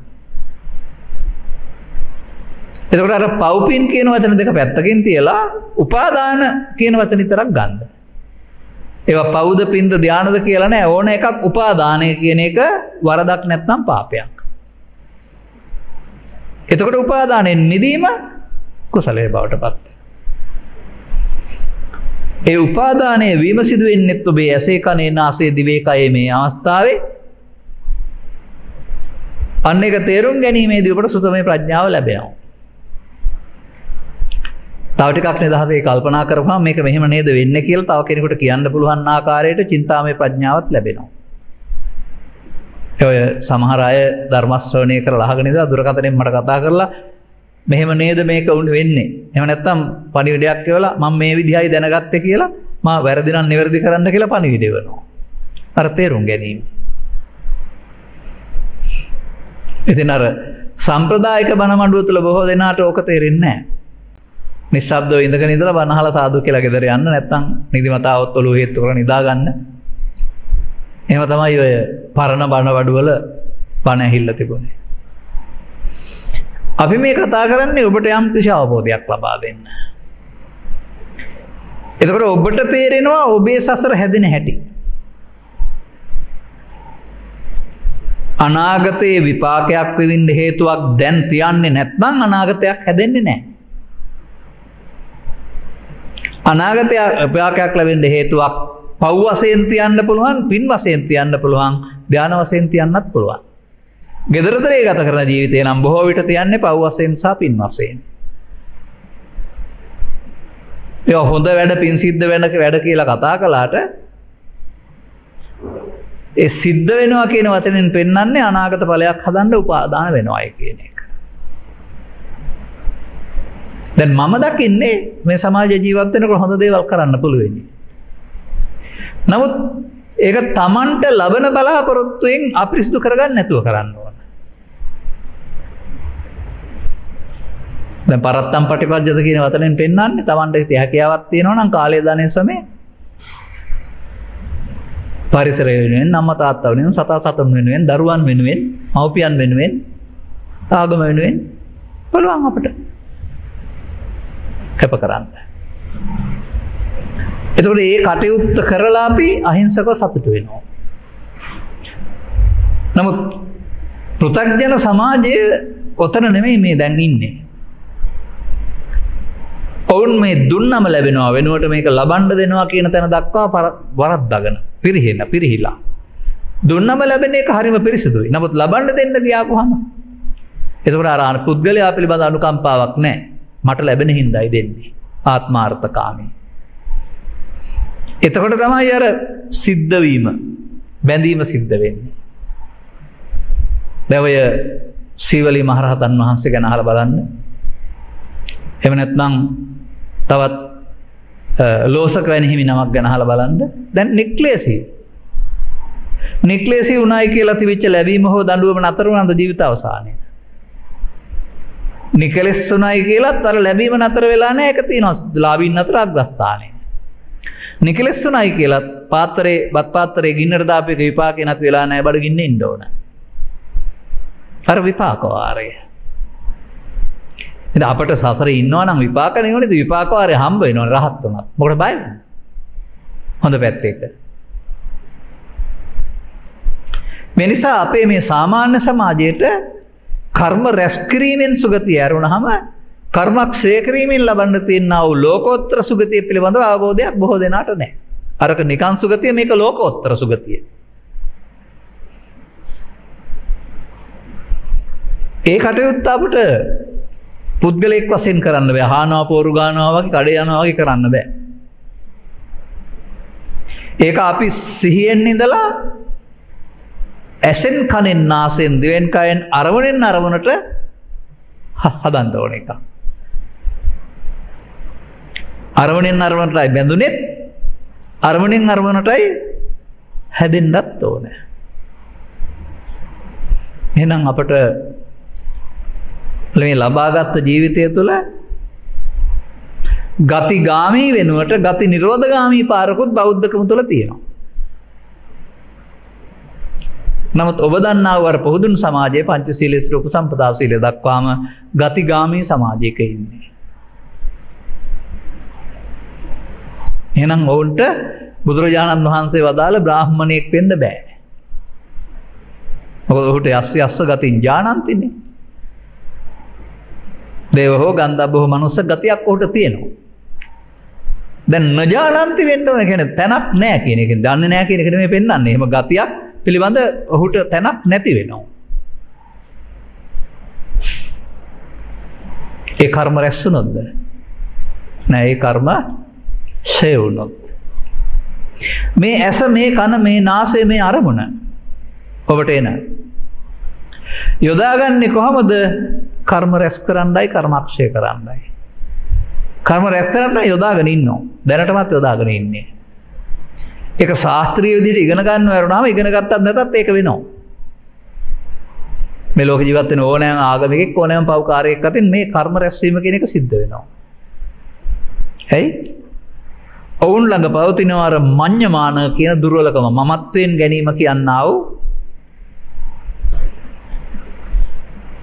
එතකොට අර පව්පින් කියන වචන දෙක පැත්තකින් තියලා උපාදාන කියන වචන විතරක් ගන්න. ඒවා පවුද පින්ද ධානද කියලා නෑ ඕන එකක් උපාදානය කියන එක වරදක් නැත්නම් පාපයක්. එතකොට උපාදානයෙන් මිදීම කුසලයේ බවට පත්. ඒ උපාදානය වීම සිදුවෙන්නෙත් ඔබේ ඇසේ කනේ නාසේ දිවේ කයේ මේ අවස්ථාවේ අන්න එක තේරුම් ගැනීමේදී ඔබට සුතමේ ප්‍රඥාව ලැබෙනවා. තව ටිකක් නිදහසේ කල්පනා කරපුවාම මේක මෙහෙම නේද වෙන්නේ කියලා තව කෙනෙකුට කියන්න පුළුවන් ආකාරයට චින්තාමය ප්‍රඥාවක් ලැබෙනවා. ඔය සමහර අය ධර්ම ශ්‍රවණය කරලා අහගෙන ඉඳලා දුරකථනයෙන් මට කතා කරලා මෙහෙම නේද මේක උන් වෙන්නේ. එහෙම නැත්නම් පණිවිඩයක් කියවලා මම මේ විදිහයි දැනගත්තේ කියලා මා වැරදි නම් නිවැරදි කරන්න කියලා පණිවිඩය වෙනවා. අර තේරුම් ගැනීම. ඉතින් අර සම්ප්‍රදායික බණ මඬුව තුළ බොහෝ දෙනාට ඕක තේරෙන්නේ නැහැ. නිශ්ශබ්දව ඉඳගෙන ඉඳලා බනහලා සාදු කියලා ගෙදර යන්න නැත්නම් නිදිමතාවත් ඔළුව හේතු කරලා නිදා ගන්න. එහෙම තමයි ඔය පරණ බණ වඩුවල බණ ඇහිල්ල තිබුණේ. අපි මේ කතා කරන්නේ ඔබට යම් කිසි අවබෝධයක් ලබා දෙන්න. එතකොට ඔබට තේරෙනවා ඔබේ සසර හැදෙන හැටි. අනාගතයේ විපාකයක් විඳින්න හේතුවක් දැන් තියන්නේ නැත්නම් අනාගතයක් හැදෙන්නේ නැහැ. අනාගතය උපයාකයක් ලැබෙන්ට හේතුවක් පව් වසයෙන් තියන්න පුළුවන් පින් වසයෙන් තියන්න පුළුවන් ධ්‍යාන වසයෙන් තියන්නත් පුළුවන්. ගෙදරතරේ ගත කරන ජීවිතය නම් බොහෝ විට තියන්නේ පව් වසයෙන් සා පින් වසයෙන්. එය හොඳ වැඩ පින් සිද්ධ වෙනක වැඩ කියලා කතා කලාට ඒ සිද්ධ වෙනවා කියන වචනෙන් පෙන්න්නන්නේ අනාගත පලයක් හදන්න උපාදාන වෙනවායි කියන එක. දැන් මම දකින්නේ මේ සමාජ ජීවත්වෙනක හොඳ දේවල් කරන්න පුළුවන්නේ. නමුත් ඒක තමන්ට ලබන බලාපොරොත්තුවෙන් අපිරිසිදු කරගන්න නැතුව කරන්න ඕන. දැන් පරත්තම් පටිපජ්ජත කියන වචනෙන් පෙන්වන්නේ තමන්ට හිත හැකියාවක් තියෙනවා නම් කාලය ධනෙ සමේ පරිසරය වෙනුවෙන් අම්මා තාත්තා වෙනුවෙන් සතා සතුන් වෙනුවෙන් දරුවන් වෙනුවෙන් මව්පියන් වෙනුවෙන් ආගම වෙනුවෙන් පුළුවන් අපිට කැප කරන්න. එතකොට ඒ කටයුත්ත කරලා අපි අහිංසක සතුට වෙනවා. නමුත් පෘථග්ජන සමාජය ඔතන නෙමෙයි මේ දැන් ඉන්නේ. ඔවුන් මේ දුන්නම ලැබෙනවා වෙනුවට මේක ලබන්ඩ දෙනවා කියන තැන දක්වා වරද්දාගෙන පිරිහෙන්න පිරිහිලා. දුන්නම ලැබෙන එක හරිම පිරිසිදුයි. නමුත් ලබන්ඩ දෙන්න ගියාපුහම. එතකොට අර පුද්ගලයා පිළිබඳ අනුකම්පාවක් නැහැ. මට ලැබෙන හින්දයි දෙන්නේ ආත්මාර්ථකාමී. එතකොට තමයි අර සිද්ධවීම බැඳීම සිද්ධ වෙන්නේ. දැවය සීවලි මහරහතන් වහන්සේ ගැන අහලා බලන්න. එම නැත්නම් තවත් ලෝසක වැනි හිමි නමක් ගැනහල බලන්ද දැන් නික්ලේසි නික්ලේසි උනායි කියලා තිවිච්ච ලැබීම හෝ දඩුවම නතරුවන්ද ජීවිත අවසානය නිකලෙස් වුනයි කියලත් අර ලැබීම නතර වෙලා නෑ එක තියනොස් ලාබීන් අතර අග්‍රස්ථානය. නිකලෙස් වුනයි කියලත් පාතරේ බත් පාතරේ ගින්නට දාපික විපාක නත් වෙලා නෑ බඩ ගින්න ඉන්ඩෝන අර විපාකවාරය එ අපට සසර ඉන්නවා නම් විපාක නිවනද විපාකවාරය හම්බ නො රහත් වනත් මොට බයි හොඳ පැත්තේක මෙනිසා අපේ මේ සාමාන්‍ය සමාජයට කර්ම රැස්කිරීමෙන් සුගතිය ඇරුණ හම කර්මක් ශේකරීමෙන් ලබන්න තියන්නාව ලෝකෝත්තර සුගතිය පිළිබඳ අවබෝධයක් බොහෝ දෙනාට නෑ. අරක නිකන් සුගතිය මේක ලෝකෝත්තර සුගතිය. ඒ කටයුත්ත අපට පුද්ගලෙක් වසෙන් කරන්න බෑ හානා පෝරු ගානාවගේ කඩ යනවාගේ කරන්න බෑ. ඒක අපි සිහියෙන් ඉඳලා ඇසෙන් කනෙන් නාසෙන් දෙවෙන් කයෙන් අරවනෙන් අරවනට හදන්ට ඕන එක. අරවනෙන් අරවනටයි බැඳුනෙත් අරවනින් අරවනටයි හැදෙන්ඩත් ඕන. එනම් අපට මේ ලබාගත්ත ජීවිතය තුළ ගති ගාමී වෙනුවට ගති නිරෝධගාමී පාරකුත් බෞද්ධකම තුළ තියෙනවා. නමුත් ඔබ දන්නාවර පොහුදුන් සමාජය පංචසීලෙස් රූප සම්පදාශීලය දක්වාම ගතිගාමී සමාජයක ඉන්නේ. එනම් ඔවුන්ට බුදුරජාණන් වහන්සේ වදාළ බ්‍රාහ්මණයෙක් වෙන්න බෑ. මොකද ඔහුට යස්ස යස්ස ගතින් ජානන්තිනේ. දේව හෝ ගන්ධ බොහෝ මනුස්ස ගතියක් ඔහුට තියෙනවා. දැන් නජානන්ති වෙන්න ඕන කියන තැනක් නෑ කියන එක දන්නේ නෑ කියන එක මේ පෙන්වන්නේ. එහෙම ගතියක් පිළිබඳ ඔහුට තැනක් නැති වෙනවා. ඒ කර්ම රැස්සුනොත්ද නෑ ඒ කර්ම ෂයවුනොත්. මේ ඇස මේ කන මේ නාසේ මේ අරමුණ ඔබට එන. යොදාගන්නේ කොහොමද කර්ම රැස් කරන්නයි කර්මක්ෂය කරන්නයි. කර්ම රැස් කරන්න යොදාගෙන ඉන්නවා දැනටමත් යොදාගෙන ඉන්නේ. එක ශාස්ත්‍රීය විදිහට ඉගෙන ගන්න වැරුණාම ඉගෙන ගත්තත් නැතත් ඒක වෙනවා. මේ ලෝක ජීවත් වෙන ඕනෑම ආගමිකෙක් ඕනෑම පව්කාරයෙක් අතින් මේ කර්ම රැස්වීම කියන එක සිද්ධ වෙනවා. ඇයි? ඔවුන් ළඟ පවතිනවා අර මඤ්ඤමාන කියන දුර්වලකම මමත්වයෙන් ගැනීම කියන්නා වූ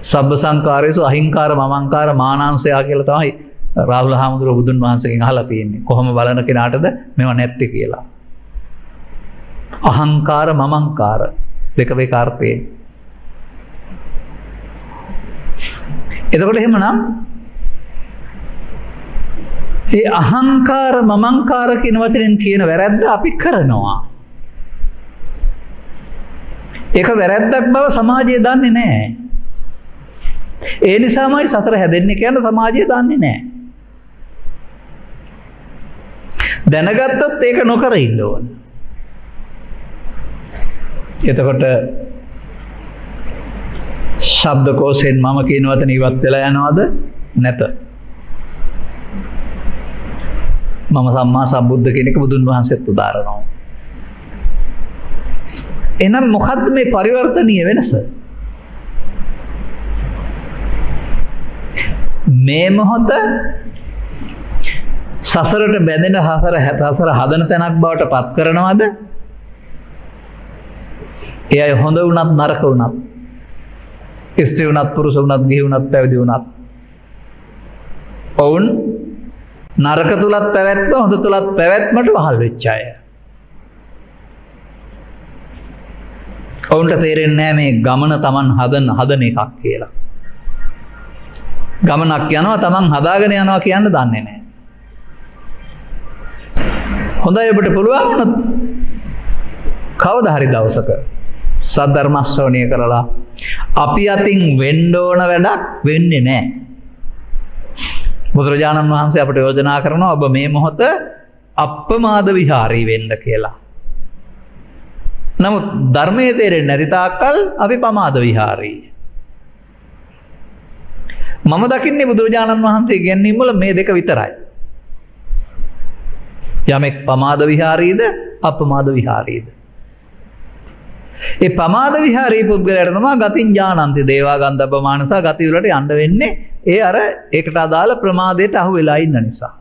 සබ්බ සංකාරයේසු අහිංකාර මමංකාර මානාංශයා කියලා තමයි රාහුල හාමුදුරුවෝ බුදුන් වහන්සේගෙන් අහලා තියෙන්නේ. කොහොම බලන කෙනාටද මේව නැත්තේ කියලා. අහංකාර මමංකාර දෙක මේ කාර්තයෙන්. එතකොට එහෙම නම් ඒ අහංකාර මමංකාර කියන වචනෙන් කියන වැරැද්ද අපි කරනවා. ඒක වැරැද්දක් බව සමාජය දන්නේ නැහැ. ඒ නිසාමයි සතර හැදෙන්නේ කියන සමාජය දන්නේ නැහැ. දැනගත්තත් ඒක නොකර ඉන්න ඕන. එතකොට ශබ්දකෝසයෙන් මම කියනවත නිවත් වෙලා යනවාද නැත. මම සම්මා සම්බුද්ධ කෙනෙක බුදුන් වහන්සේත් උදාරනවා. එනම් මොකද්ද මේ පරිවර්තනීය වෙනස? මේ මොහොත සසරට බැඳෙන හසර හසර හදන තැනක් බවට පත් කරනවද? ඒ අය හොඳ වුණත් නරක වුණත් ස්ත්‍රී වුණත් පුරුෂ වුණත් ගිහි වුණත් පැවිදි වුණත් ඔවුන් නරක තුලත් පැවැත්ම හොඳ තුලත් පැවැත්මට වහල් වෙච්ච අය. ඔවුන්ට තේරෙන්නේ නැහැ මේ ගමන Taman හදන හදන එකක් කියලා. ගමනක් යනවා Taman හදාගෙන යනවා කියන්න දන්නේ නැහැ. හොඳයි ඔබට පුළුවන් වුණත් කවදා හරි දවසක සද්ධර්ම ශ්‍රවණය කරලා අපි අතින් වෙන්න ඕන වැඩක් වෙන්නේ නැහැ. බුදුරජාණන් වහන්සේ අපට යෝජනා කරනවා ඔබ මේ මොහොත අප්‍රමාද විහාරී වෙන්න කියලා. නමුත් ධර්මයේ තේරෙන්නේ නැති තාක්කල් අපි පමාද විහාරී. මම දකින්නේ බුදුරජාණන් වහන්සේ ඉගැන්වීම් වල මේ දෙක විතරයි. යමෙක් පමාද විහාරීද අපමාද විහාරීද. ඒ පමාද විහාරී පුද්ගලයට තමා ගතින් ජානන්ති දේවා ගන්ධ ප්‍රමාණසා ගතිවලට යන්න වෙන්නේ ඒ අර ඒකට අදාළ ප්‍රමාදයට අහු වෙලා ඉන්න නිසා.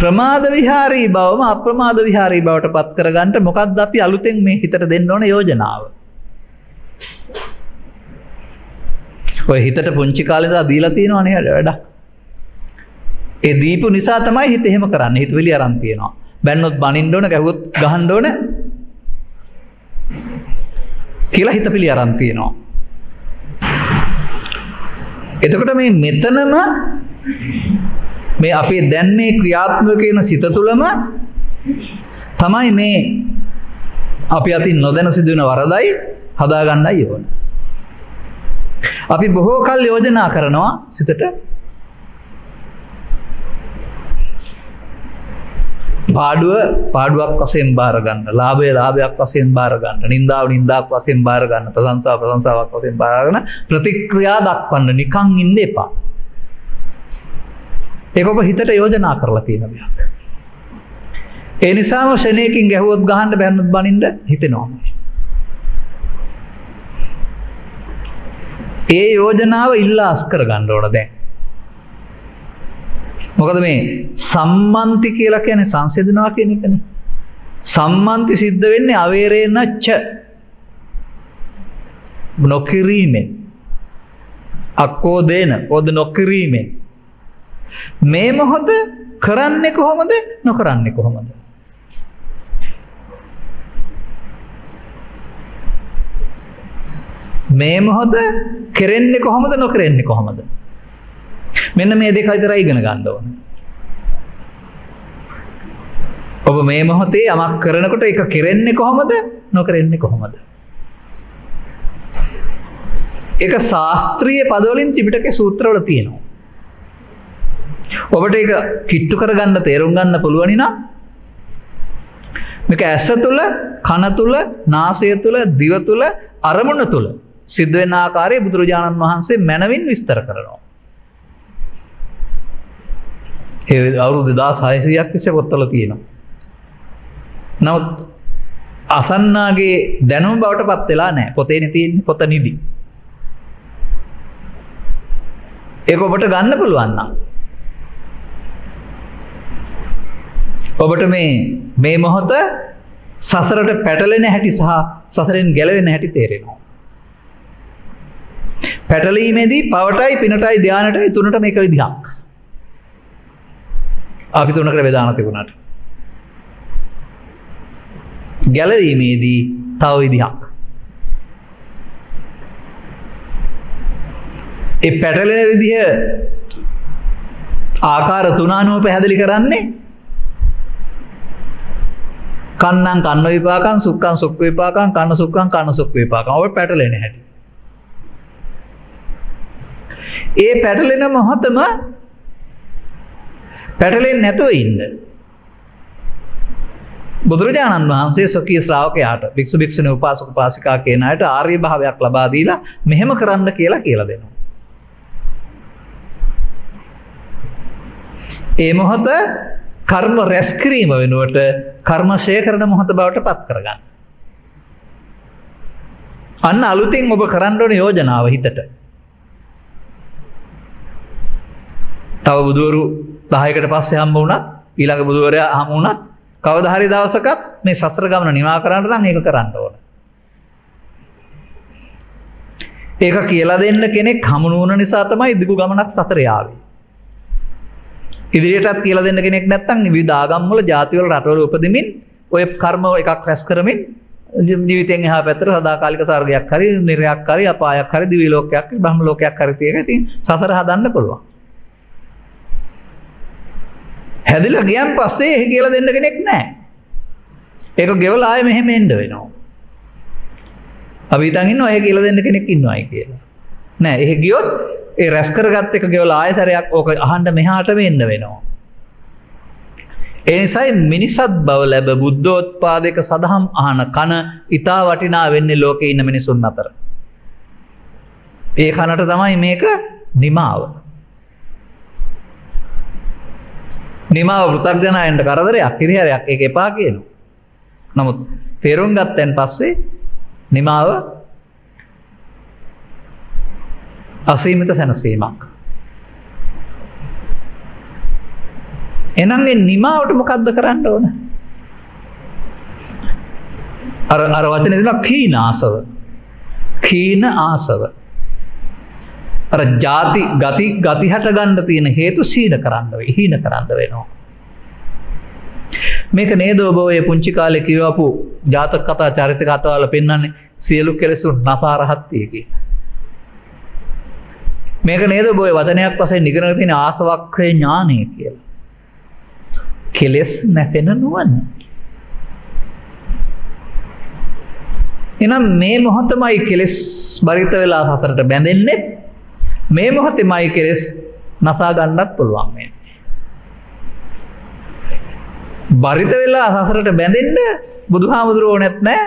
ප්‍රමාද විහාරී බවම අප්‍රමාද විහාරී බවට පත් කරගන්නට මොකක්ද අපි අලුතෙන් මේ හිතට දෙන්න ඕන යෝජනාව. ඔය හිතට පුංචි කාලෙදා දීලා තියෙනවනේ වැඩක්. ඒ දීපු නිසා තමයි හිත එහෙම කරන්න හිතවිලි අරන් තියෙනවා. බැන්නොත් බනින්න ඕන ගැහුවොත් ගහන්න ඕන කියලා හිත පිළි අරන් තියෙනවා. එතකොට මේ මෙතනම මේ අපේ දැන් මේ ක්‍රියාත්මක වෙන සිත තුළම තමයි මේ අපි අතින් නොදැන සිදුවෙන වරදයි හදාගන්නයි ඕන. අපි බොහෝ කල් යෝජනා කරනවා සිතට පාඩුව පාඩුවක් වසයෙන් බාරගන්න ලාබය ලාභයක් වසයෙන් බාරගන්න නින්දාව නින්දාක් වසයෙන් බාරගන්න ප්‍රසංසා ප්‍රසංසාවක් වසයෙන් බාරගන ප්‍රතික්‍රියා දක්වන්න නිකං ඉන්න එපා. ඒකොප හිතට යෝජනා කරලා තියෙන දෙයක්. ඒ නිසාම ෂණයකින් ගැහුවොත් ගහන්ඩ බැන්නත් බනින්ට හිතෙනවා. ඒ යෝජනාව ඉල්ලා අස්කර ගණ්ඩ ඕන දැන්. මොකද මේ සම්මන්ති කියලා කියන සංසිදනවා කියන එකන. සම්මන්ති සිද්ධ වෙන්නේ අවේරේනච්ච නොකිරීමෙන් අක්කෝ දේන ඔොද නොකිරීමෙන් මේ මොහොද කරන්නේ කොහොමද නොකරන්නේ කොහොමද. මේ මොහොද කෙරෙන්නේ කොහොමද නොකරෙන්නේ කොහොමද. මෙන්න මේ දෙක විතර ඉගෙන ගන්න ඕන. ඔබ මේ මොහොතේ යමක් කරනකොට ඒක කෙරෙන්නේ කොහොමද නොකරෙන්නේ කොහොමද. එක ශාස්ත්‍රීය පදවලින් ත්‍රිපිටකේ සූත්‍රවල තියෙනවා. ඔබට ඒක කිට්ටු කරගන්න තේරුම් ගන්න පුළුවනි නම් මේක ඇස තුළ කන තුළ නාසය තුළ දිව තුළ අරමුණ තුළ සිද්ධ වෙන ආකාරය බුදුරජාණන් වහන්සේ මැනවින් විස්තර කරනවා. ඒ අවුරුදු දා සහසියක් තිස්ස පොත්තල තියෙනවා. නවත් අසන්නාගේ දැනුම් බවට පත් වෙලා නෑ පොතේ නතින් පොත නිදි. ඒක ඔබට ගන්න පුළුවන්නම්. ඔබට මේ මේ මොහොත සසරට පැටලෙන හැටි සහ සසරෙන් ගැලවෙන හැටි තේරෙනවා. පැටලීමේදී පවටයි පිනටයි ධ්‍යානටයි තුනට මේක විදිහක්. අපි තුනකට බෙදාන තිබුණට. ගැලවීමේදී තව විදිහක්. ඒ පැටලෙන විදිහ ආකාර තුනානුව පැහැදිලි කරන්නේ කන්නන් කන්න විපාකන් සුක්කන් සුක් විපාකන් කන්න සුක්කන් කන්න සුක් විපාකන් ඔය පැටලෙන හැටි. ඒ පැටලෙන මොහොතම පැටලෙන් නැතුව ඉන්න. බුදුරජාණන් වහන්සේ ස්වකී ශ්‍රාවකයාට භික්ෂු භික්ෂණ උපාසක පාසිකා කියන අයට ආර්ය භාවයක් ලබා දීලා මෙහෙම කරන්න කියලා කියලා දෙනවා. ඒ මොහොත කර්ම රැස් කිරීම වෙනුවට කර්මශය කරන මොහොත බවට පත් කරගන්න. අන්න අලුතින් ඔබ කරන්න ඕන යෝජනාව හිතට. තව බුදුවරු දහයකට පස්සේ හම්බ වුණත් ඊළඟ බුදුවරයා හමු වුණත් කවදහරි දවසකත් මේ සස්ත්‍ර ගමන නිවා කරන්න නම් ඒක කරන්න ඕන. ඒක කියලා දෙන්න කෙනෙක් හමුණුවන නිසා තමයි දිගු ගමනක් සතරයාවේ. ඉදිරියටත් කියලා දෙන්න කෙනෙක් නැත්තම් විවිධාගම්වල ජාතිවල රටවල උපදෙමින් ඔය කර්ම එකක් රැස් කරමින් ජීවිතෙන් එහා පැත්තට සදාකාලික සර්ගයක් හරි නිර්යක් හරි අපායක් හරි දිවි ලෝකයක් හරි බ්‍රහ්ම ලෝකයක් හරි තියෙක ඉතින් සසර හදන්න පුළුවන්. හැදිලා ගියන් පස්සේ එහෙ කියලා දෙන්න කෙනෙක් නැහැ. ඒක ගෙවලා ආයෙ මෙහෙම එන්න වෙනවා. අපි හිතන් ඉන්නවා එහෙ කියලා දෙන්න කෙනෙක් ඉන්නවයි කියලා. නෑ එහෙ ගියොත් ඒ රැස් කරගත් එක ගෙවලා ආයෙ සැරයක් ඕක අහන්න මෙහාට වෙන්න වෙනවා. ඒ නිසායි මිනිසත් බව ලැබ බුද්ධෝත්පාදයක සදහම් අහන කන ඊටා වටිනා වෙන්නේ ලෝකේ ඉන්න මිනිසුන් අතර. ඒ කනට තමයි මේක නිමාව. නිමාව පෘථග්ජනයන්ට කරදරයක් හිරිහරයක් එක එපා කියනවා. නමුත් තේරුම් ගත්තැන් පස්සේ නිමාව අසීමිත සැනසීමක්. එනන්ගේ නිමාවට මොකක්ද කරන්න ඕන. අර අර වචන දෙන කීන ආසව. කීන ආසව. අර ජාති ගති ගති හට ගණ්ඩ තියෙන හේතු සීන කරන්න හින කරන්න වෙනවා. මේක නේද ඔබෝය පුංචි කාලෙ කිවපු ජාතක කතා චරිත කතාවල පෙන්න්නන්නේ සියලු කෙලෙසු නපාරහත්තියකි. මේක නේද බොය වචනයක් වසේ නිගන තින ආසවක්වය ඥානය කියලා. කෙලෙස් නැෆෙන නුවන්න. එනම් මේ මොහොතමයි කෙලෙස් බරිත වෙලා සසරට බැඳෙන්නෙත් මේ මොහොතෙමයි කෙලෙස් නසා ගන්නත් පුළුවන් වෙන්නේ. බරිත වෙලා සසරට බැඳෙන්ට බුදු හාමුදුරුවෝ නැත් නෑ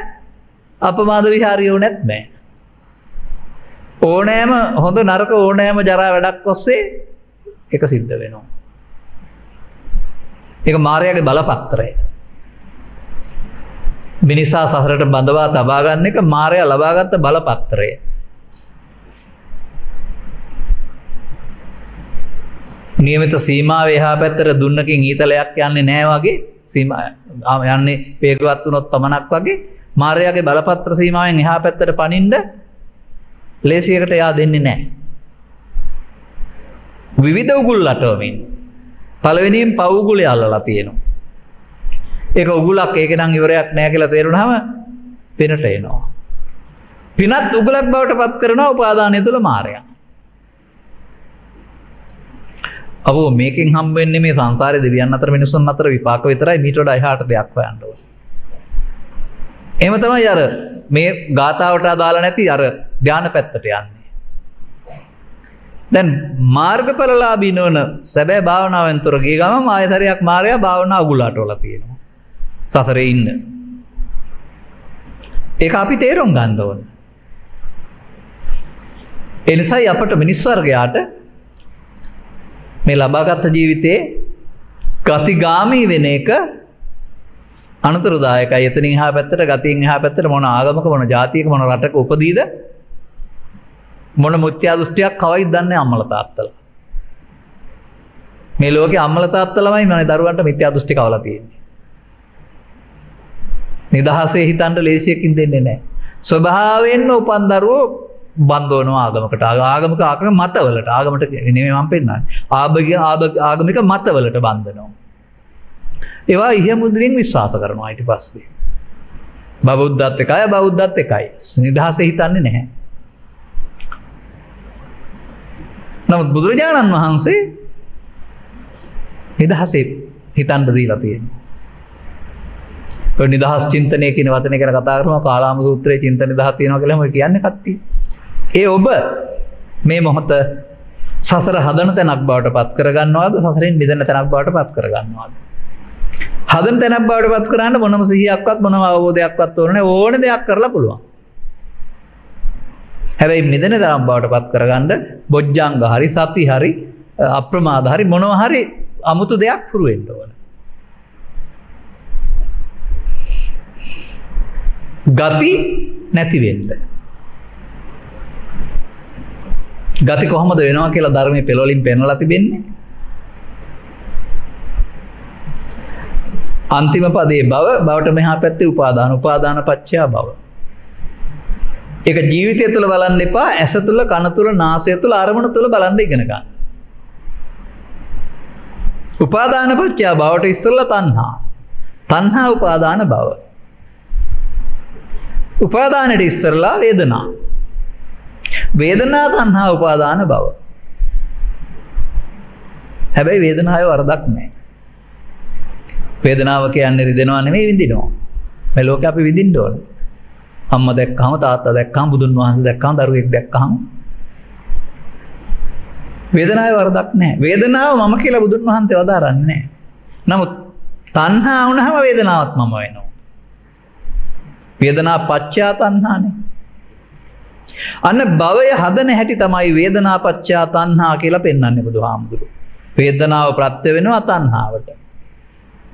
අපමාද විහාරියෝ නැත් නෑ. ඕනෑම හොඳ නරක ඕනෑම ජරා වැඩක් ඔස්සේ එක සිද්ධ වෙනවා. එක මාරයාගේ බලපත්තරය. මිනිසා සසරට බඳවා තබාගන්න එක මාරය ලබාගත්ත බලපත්තරය. නියමිත සීමාව එහා පැත්තර දුන්නකින් ඊතලයක් යන්නේ නෑ වගේ සීම යන්නේ පේරුවත් වනොත් පමණක් වගේ මාරයාගේ බලපත්‍ර සීමාවෙන් එහා පැත්තට පනින්ඩ ලේසියකට යා දෙන්නේ නෑ. විවිධ උගුල් අටවමින් පළවෙනින් පවුගුල අල්ලලා තියෙනවා. ඒක උගුලක් ඒක නම් ඉවරයක් නෑ කියලා තේරුණාම පිනට එනවා. පිනත් උගලක් බවට පත් කරනවා උපාදානය තුළ මාරයා. අප මේකින් හම්බෙන්නේ මේ සංසාරය දෙවියන් අතර මිනිසුන් අතර විපාක විතරයි මීට වඩා එහාට දෙයක් හොයන්න ඕන. එහෙම තමයි අර මේ ගාථාවට අදාළ නැති අර ධාන පැත්තට යන්නේ. දැන් මාර්ගඵලලාභී නොවන සැබෑ භාවනාවෙන් තොර ගිය ගමන් ආයතරයක් මාර්යා භාවනා උගුලාටවල තියෙනවා. සසරේ ඉන්න. ඒක අපි තේරුම් ගන්න ඕන. එනිසායි අපට මිනිස් වර්ගයාට මේ ලබාගත්ත ජීවිතයේ ගතිගාමී වෙන එක අනතුරදායක එතනින් හා පැත්තට ගතින් හා පැත්තට මොන ආගමක මොන ජාතියක මොන රටක උපදීද? මොන මුත්‍යා දෘෂ්ටියක් කවයි දන්නේ අම්මල තාත්තල? මේ ලෝකේ අම්මල තාත්තලමයි මම දරුවන්ට මිත්‍යා දෘෂ්ටි කවලා තියෙන්නේ. නිදහසේ හිතන්න ලේසියකින් දෙන්නේ නැහැ. ස්වභාවයෙන්ම උපන් දරුවෝ බන්ධවනවා ආගමකට ආගමක ආගම මතවලට ආගමට නෙමෙයි මම පෙන්නන්නේ ආගමික ආගමික මතවලට බන්ධනවා ඒවා ඉහ මුද්‍රින් විශ්වාස කරනවා අයිට පස්සේ. බෞද්ධත් එකයි බෞද්ධත් එකයි නිදහස හිතන්නේ නැහැ. නමුත් බුදුරජාණන් වහන්සේ නිදහසේ හිතන්ඩ දීලා තියෙන. නිදහස් චින්තනය කියන වතන කර කතා කරම කාලාම සූත්‍රයේ චින්ත නිදහ තියෙනවා කළම කියන්න කත්ති. ඒ ඔබ මේ මොහොත සසර හදන තැනක් බවට පත් කරගන්නවාද සසරෙන් මිදන තැනක් බවට පත් කරගන්නවාද. හදන තැනක් බවට පත් කරන්න මොනම සිහියක්වත් මොනම අවබෝධයක්වත් ඕන ඕන දෙයක් කරලා පුළුවන්. හැබැයි මෙදන තරම් බවට පත් කරගන්න බොජ්ජංග හරි සති හරි අප්‍රමාද හරි මොනව හරි අමුතු දෙයක් පුරුවෙන්ට ඕන. ගති නැතිවෙන්ට. ගති කොහොමද වෙනවා කියලා ධර්මය පෙළොලින් පෙනලා තිබෙන්නේ අන්තිම පදේ බව බවට මෙහා පැත්තේ උපාදාන උපාදාන පච්චයා බව. එක ජීවිතය තුළ බලන්න එපා ඇස තුළ කන තුළ නාසය තුළ අරමුණ තුළ බලන්න ඉගෙන ගන්න. උපාදාන පච්චා බවට ඉස්සල්ල තන්හා. තන්හා උපාදාන බව. උපාදානයට ඉස්සරලා වේදනා. වේදනා තන්හා උපාදාන බව. හැබැයි වේදනාය වරදක් නෑ. වේදනාව කියන්නේ රිදෙනවා නෙමෙයි විඳිනවා. මේ ලෝකේ අපි විඳින්න ඕන. අම්මා දැක්කම තාත්තා දැක්කම බුදුන් වහන්සේ දැක්කම දරුවෙක් දැක්කම වේදනාවේ වරදක් නැහැ. වේදනාව මම කියලා බුදුන් වහන්සේ වදාරන්නේ නැහැ. නමුත් තණ්හා වුණාම වේදනාවක් මම වෙනවා. වේදනා පච්චා තණ්හානේ. අන්න භවය හදන හැටි තමයි වේදනා පච්චා තණ්හා කියලා පෙන්වන්නේ බුදුහාමුදුරුවෝ. වේදනාව ප්‍රත්‍ය වෙනවා තණ්හාවට.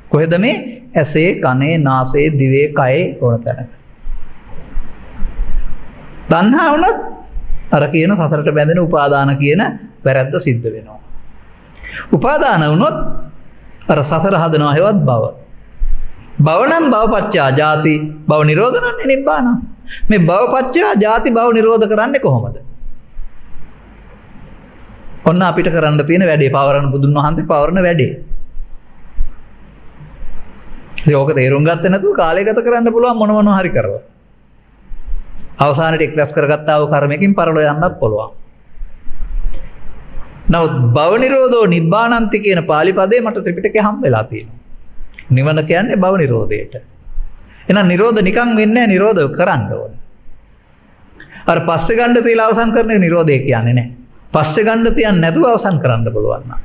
කොහෙද මේ ඇසේ කනේ නාසේ දිවේ කයේ ඕන තැනක. තණ්හා වුණත් අර කියන සසරට බැඳෙන උපාදාන කියන වැරැද්ද සිද්ධ වෙනවා. උපාදාන වුණොත් අර සසර හදනවා හෙවත් බව. භවනම් භවපච්චා ජාති භව නිරෝධ කරන්නේ නිබ්බාන. මේ භවපච්චා ජාති භව නිරෝධ කරන්නේ කොහොමද? ඔන්න අපිට කරන්න තියෙන වැඩේ පවරන බුදුන් වහන්සේ පවරන වැඩේ. ඒක තේරුම් ගත්තේ නැතුව කාලය ගත කරන්න පුළුවන් මොන මොනවා හරි කරලා. අවසානයේ එක්රැස් කරගත්තා වූ කර්මයකින් පරලෝ යන්නත් පුළුවන්. නමුත් භව නිරෝධෝ නිබ්බානන්ති කියන පාලි පදේ මට ත්‍රිපිටකේ හම්බ වෙලා තියෙනවා. නිවන කියන්නේ භව නිරෝධයට. එහෙනම් නිරෝධ නිකන් වෙන්නේ නැහැ නිරෝධ කරන්න ඕනේ. අර පස්සේ ගන්න තියලා අවසන් කරන එක නිරෝධය කියන්නේ නැහැ. පස්සේ ගන්න තියන්නේ නැතුව අවසන් කරන්න පුළුවන් නම්.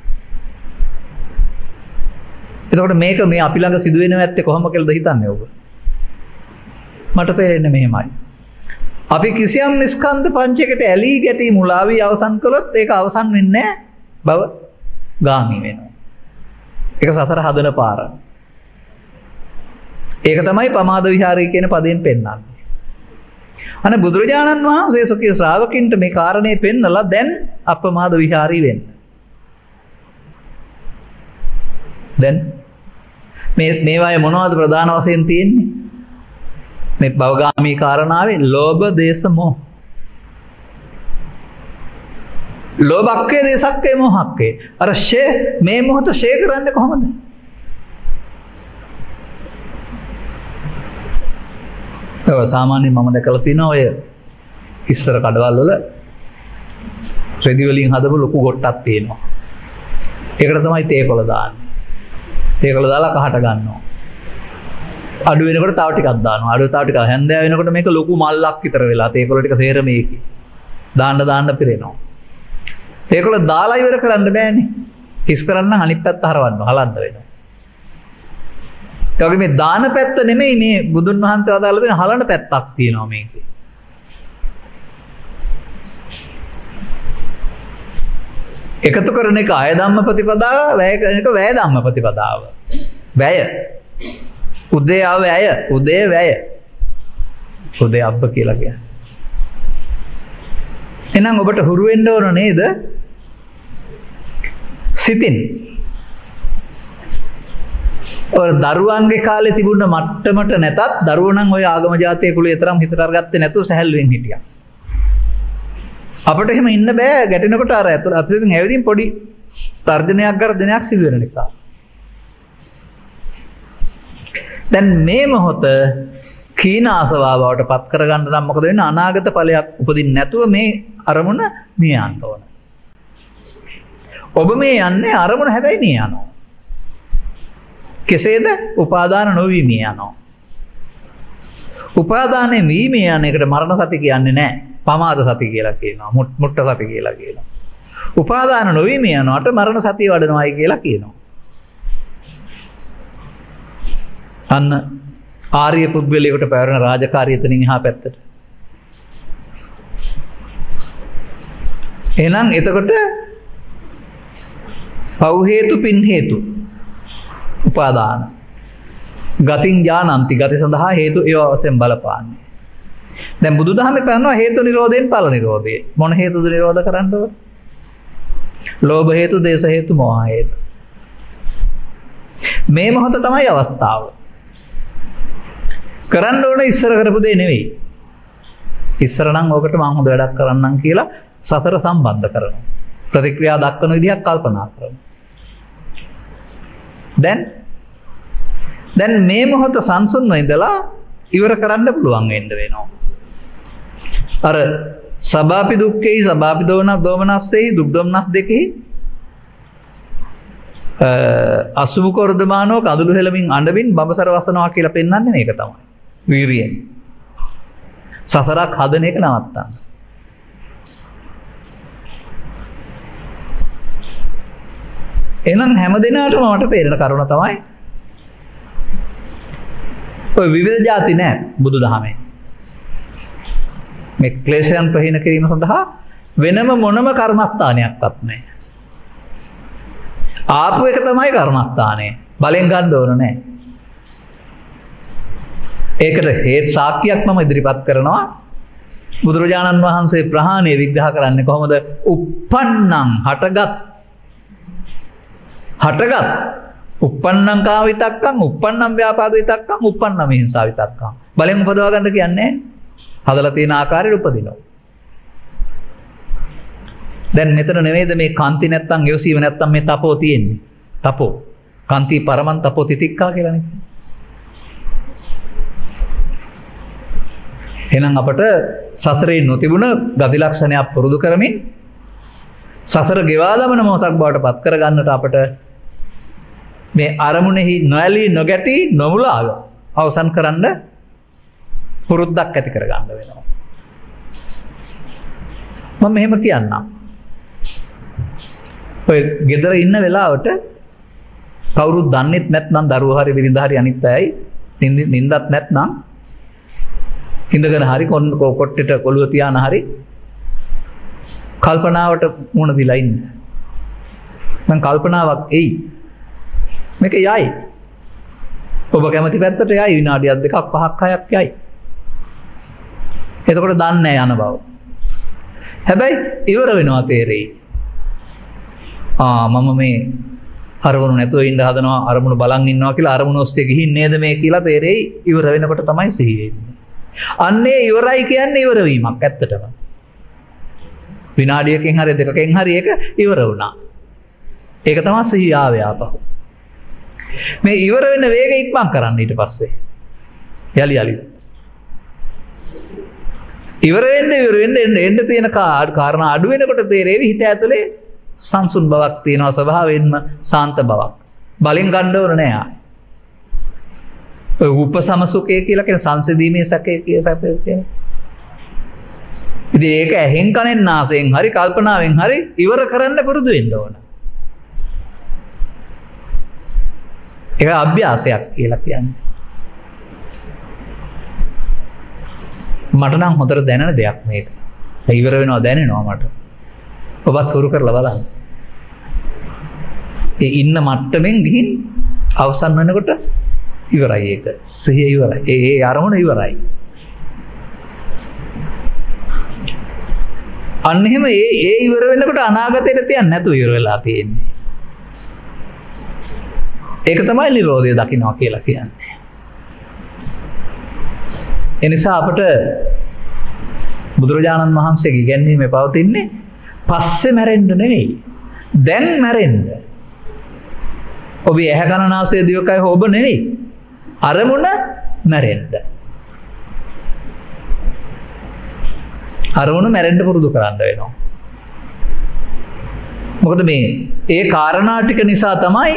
එතකොට මේක මේ අපි ළඟ සිදුවෙනව ඇත්තේ කොහොම කියලාද හිතන්නේ ඔබ? මට තේරෙන්නේ මෙහෙමයි. අපි කිසියම් ස්කන්ධ පංචයකට ඇලී ගැටී මුලා වී අවසන් කළොත් ඒක අවසන් වෙන්නේ බව ගාමී වෙනවා. ඒක සසර හදන පාර. ඒක තමයි පමාද විහාරය කියන පදයෙන් පෙන්වන්නේ. අනේ බුදුරජාණන් වහන්සේ සොකී ශ්‍රාවකින්ට මේ කාරණේ පෙන්නලා දැන් අපමාද විහාරී වෙන්න. දැන් මේ මේවායේ මොනවද ප්‍රධාන වශයෙන් තියෙන්නේ? මේ භවගාමී කාරණාවේ ලෝභ දේශ මොහ. ලෝභක්කේ දේශක්කේ මොහක්කේ. අර ෂේ මේ මොහොත ෂේ කරන්නේ කොහොමද? ඔය සාමාන්‍යයෙන් මම දැකලා තියෙනවා ඔය ඉස්සර කඩවල් වල රෙදි වලින් හදපු ලොකු ගොට්ටක් තියෙනවා. ඒකට තමයි තේකොළ දාන්නේ. තේකොළ දාලා කහට ගන්නවා. අඩු වෙනකොට තව ටිකක් දානවා. අඩු තව ටිකක් හැන්දෑ වෙනකොට මේක ලොකු මල්ලක් විතර වෙලා තේකොළ ටික තේරම ඒකේ. දාන්න දාන්න පිරෙනවා. තේකොළ දාලා ඉවර කරන්න බෑනේ. හිස් කරන්න අනිත් පැත්ත හරවන්න හලන්න වෙනවා. ඒ වගේ මේ දාන පැත්ත නෙමෙයි මේ බුදුන් වහන්සේ අදාළ දෙන හලන පැත්තක් තියෙනවා මේකේ. එකතු කරන එක අය ධම්ම ප්‍රතිපදාව වැය කරන එක වැය ධම්ම ප්‍රතිපදාව. වැය. උදේ ආව වැය උදේ වැය. උදේ අබ්බ කියලා කියන්නේ. එහෙනම් ඔබට හුරු වෙන්න ඕන නේද? සිතින්. ඔය දරුවන්ගේ කාලේ තිබුණ මට්ටමට නැතත් දරුවෝ නම් ওই ආගම ජාතිය කුලේ තරම් හිතට අරගත්තේ නැතුව සැහැල්ලුවෙන් හිටියා. අපට එහෙම ඉන්න බෑ ගැටෙනකොට අර ඇතුළ අතුලින් ඇවිදින් පොඩි තර්ජනයක් ගර්ධනයක් සිදු වෙන නිසා. දැන් මේ මොහොත කීන ආසවාව බවට පත් කරගන්න නම් මොකද වෙන්නේ අනාගත ඵලයක් උපදින්න නැතුව මේ අරමුණ මිය යන්න ඕන. ඔබ මේ යන්නේ අරමුණ හැබැයි මිය යනවා. කෙසේද? උපාදාන නොවි මිය යනවා. උපාදානයේ වී මිය යන එකට මරණ සති කියන්නේ නැහැ. පමාද සති කියලා කියනවා. මුට්ට සති කියලා කියනවා. උපාදාන නොවි මිය යනවට මරණ සතිය වඩනවායි කියලා කියනවා. අන්න ආර්ය පුද්ගලයෙකුට පැවරෙන රාජකාරිය එතනින් එහා පැත්තට. එහෙනම් එතකොට පව් හේතු පින් හේතු උපාදාන ගතින් ඥානන්ති ගති සඳහා හේතු ඒව වශයෙන් බලපාන්නේ. දැන් බුදුදහමේ පෙන්නනවා හේතු නිරෝධයෙන් ඵල නිරෝධය. මොන හේතුද නිරෝධ කරන්න ඕන? ලෝභ හේතු, දේශ හේතු, මෝහ හේතු. මේ මොහොත තමයි අවස්ථාව. කරන්න ඕන ඉස්සර කරපු දේ නෙවෙයි. ඉස්සර නම් ඕකට මම හොඳ වැඩක් කරන්නම් කියලා සතර සම්බන්ධ කරනවා. ප්‍රතික්‍රියා දක්වන විදිහක් කල්පනා කරනවා. දැන් දැන් මේ මොහොත සංසුන්ව ඉඳලා ඉවර කරන්න පුළුවන් වෙන්න වෙනවා. අර සබාපි දුක්ඛෙහි සබාපි දෝන දෝමනස්සෙහි දුක් දොම්නස් දෙකෙහි අසුමුක වර්ධමානෝ කඳුළු හෙලමින් අඬමින් බඹසර වසනවා කියලා පෙන්වන්නේ මේක තමයි. වීරියෙන්. සසරක් හදන එක නවත්තන්න. එහෙනම් හැම දිනාටම මට තේරෙන කරුණ තමයි ඔය විවිධ ಜಾති නෑ බුදුදහමේ. මේ ක්ලේශයන් ප්‍රහීන කිරීම සඳහා වෙනම මොනම කර්මස්ථානයක්වත් නැහැ. ආපු එක තමයි කර්මස්ථානය. බලෙන් ගන්න ඕන නෑ. ඒකට හේත් සාක්කියක් මම ඉදිරිපත් කරනවා බුදුරජාණන් වහන්සේ ප්‍රහාණය විග්‍රහ කරන්න කොහොමද උප්පන්නං හටගත් හටගත්. උපන්නං කාවිතක්කං උපන්නම් ව්‍යාපාද විතක්කං උපන්නම් හිංසා විතක්කං බලෙන් උපදවා ගන්න කියන්නේ හදලා තියෙන ආකාරයට උපදිනවා. දැන් මෙතන නෙවෙයිද මේ කාන්ති නැත්තම් යොසීව නැත්තම් මේ තපෝ තියෙන්නේ? තපෝ. කාන්ති පරමන් තපෝ තිතික්කා කියලානේ එහෙනම් අපට සසරේ නොතිබුණ ගති ලක්ෂණයක් පුරුදු කරමින් සසර ගෙවා දමන මොහොතක් බවට පත් කර ගන්නට අපට මේ අරමුණෙහි නොඇලී නොගැටි නොමුලාව අවසන් කරන්න පුරුද්දක් ඇති කර ගන්න වෙනවා. මම මෙහෙම කියන්නම්. ඔය ගෙදර ඉන්න වෙලාවට කවුරුත් දන්නෙත් නැත්නම් දරුවෝ හරි බිරිඳ හරි අනිත් අයයි නින්දත් නැත්නම් ඉඳගෙන හරි කොන්න කොට්ටෙට කොළුව තියාන හරි කල්පනාවට මුණ දිලා ඉන්න. මං කල්පනාවක් එයි. මේක යයි. ඔබ කැමති පැත්තට යයි විනාඩියක් දෙකක් පහක් හයක් යයි. එතකොට දන්නේ යන බව. හැබැයි ඉවර වෙනවා තේරෙයි. ආ මම මේ අරමුණු නැතුව ඉන්න හදනවා අරමුණු බලන් ඉන්නවා කියලා අරමුණු ඔස්සේ ගිහින් නේද මේ කියලා තේරෙයි ඉවර වෙනකොට තමයි සිහි වෙන්නේ. අන්නේ ඉවරයි කියන්නේ ඉවරවීමක් ඇත්තටම. විනාඩියකින් හරි දෙකකින් හරි ඒක ඉවර වුණා. ඒක තමයි සිහිය ආවේ ආපහු. මේ ඉවර වෙන වේග ඉක්මන් කරන්න ඊට පස්සේ. යලි යලි. ඉවර වෙන්න ඉවර වෙන්න එන්න එන්න තියෙන කාරණා අඩු වෙනකොට තේරෙවි හිත ඇතුලේ සංසුන් බවක් තියෙනවා ස්වභාවයෙන්ම සාන්ත බවක්. බලෙන් ගන්න ඕන නෑ ආ. උපසමසුකය කියලා කියන සංසිඳීමේ සැකය කිය පැපය ඉති ඒක ඇහෙන් කනෙන් නාසයෙන් හරි කල්පනාවෙන් හරි ඉවර කරන්න පුරුදු වෙන්න ඕන එක අභ්‍යාසයක් කියලා කියන්න. මට නම් හොඳර දැනෙන දෙයක් මේක. ඉවර වෙනවා දැනෙනවා මට. ඔබත් හුරු කරලා බලන්න. ඒ ඉන්න මට්ටමෙන් ගිහින් අවසන් වනකොට ඉවරයි ඒක. සිහිය ඉවරයි. ඒ අරමුණ ඉවරයි. අන්න එහෙම ඒ ඒ ඉවර වෙනකොට අනාගතයට තියන්න නැතුව ඉවර වෙලා තියෙන්නේ. ඒක තමයි නිරෝධය දකින්නවා කියලා කියන්නේ එනිසා අපට බුදුරජාණන් වහන්සේගේ ඉගැන්වීමේ පවතින්නේ පස්සේ මැරෙන්න නෙවෙයි දැන් මැරෙන්න ඔබ ඇහැ කනනාසය දිවකයි හොබ නෙවෙයි අරමුණ මැරෙන්ඩ. අරමුණ මැරෙන්ඩ පුරුදු කරන්න වෙනවා. මොකද මේ ඒ කාරණාටික නිසා තමයි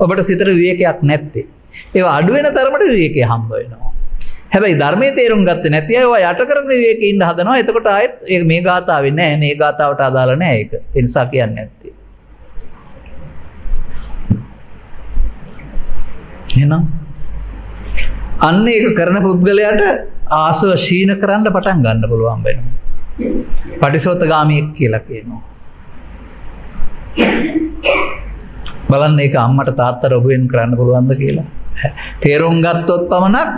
ඔබට සිතර විවේකයක් නැත්තේ. ඒ අඩුවෙන තරමට විවේකය හම්බ වෙනවා. හැබැයි ධර්මය තේරුම් ගත්ත නැති අයවා යට කරන විවේක ඉන්න හදනවා එතකොට ආයෙත් ඒ මේ ගාථාවෙ නෑ මේ ගාථාවට අදාළ නෑ ඒක. ඒ නිසා කියන්නේ නැත්තේ. එහෙනම් අන්න ඒක කරන පුද්ගලයාට ආසව ශීන කරන්න පටන් ගන්න පුළුවන් වෙනවා. පටිසෝතගාමියෙක් කියලා කියනවා. බලන්න ඒක අම්මට තාත්තට ඔබෙන් කරන්න පුළුවන්ද කියලා. තේරුම් ගත්තොත් පමණක්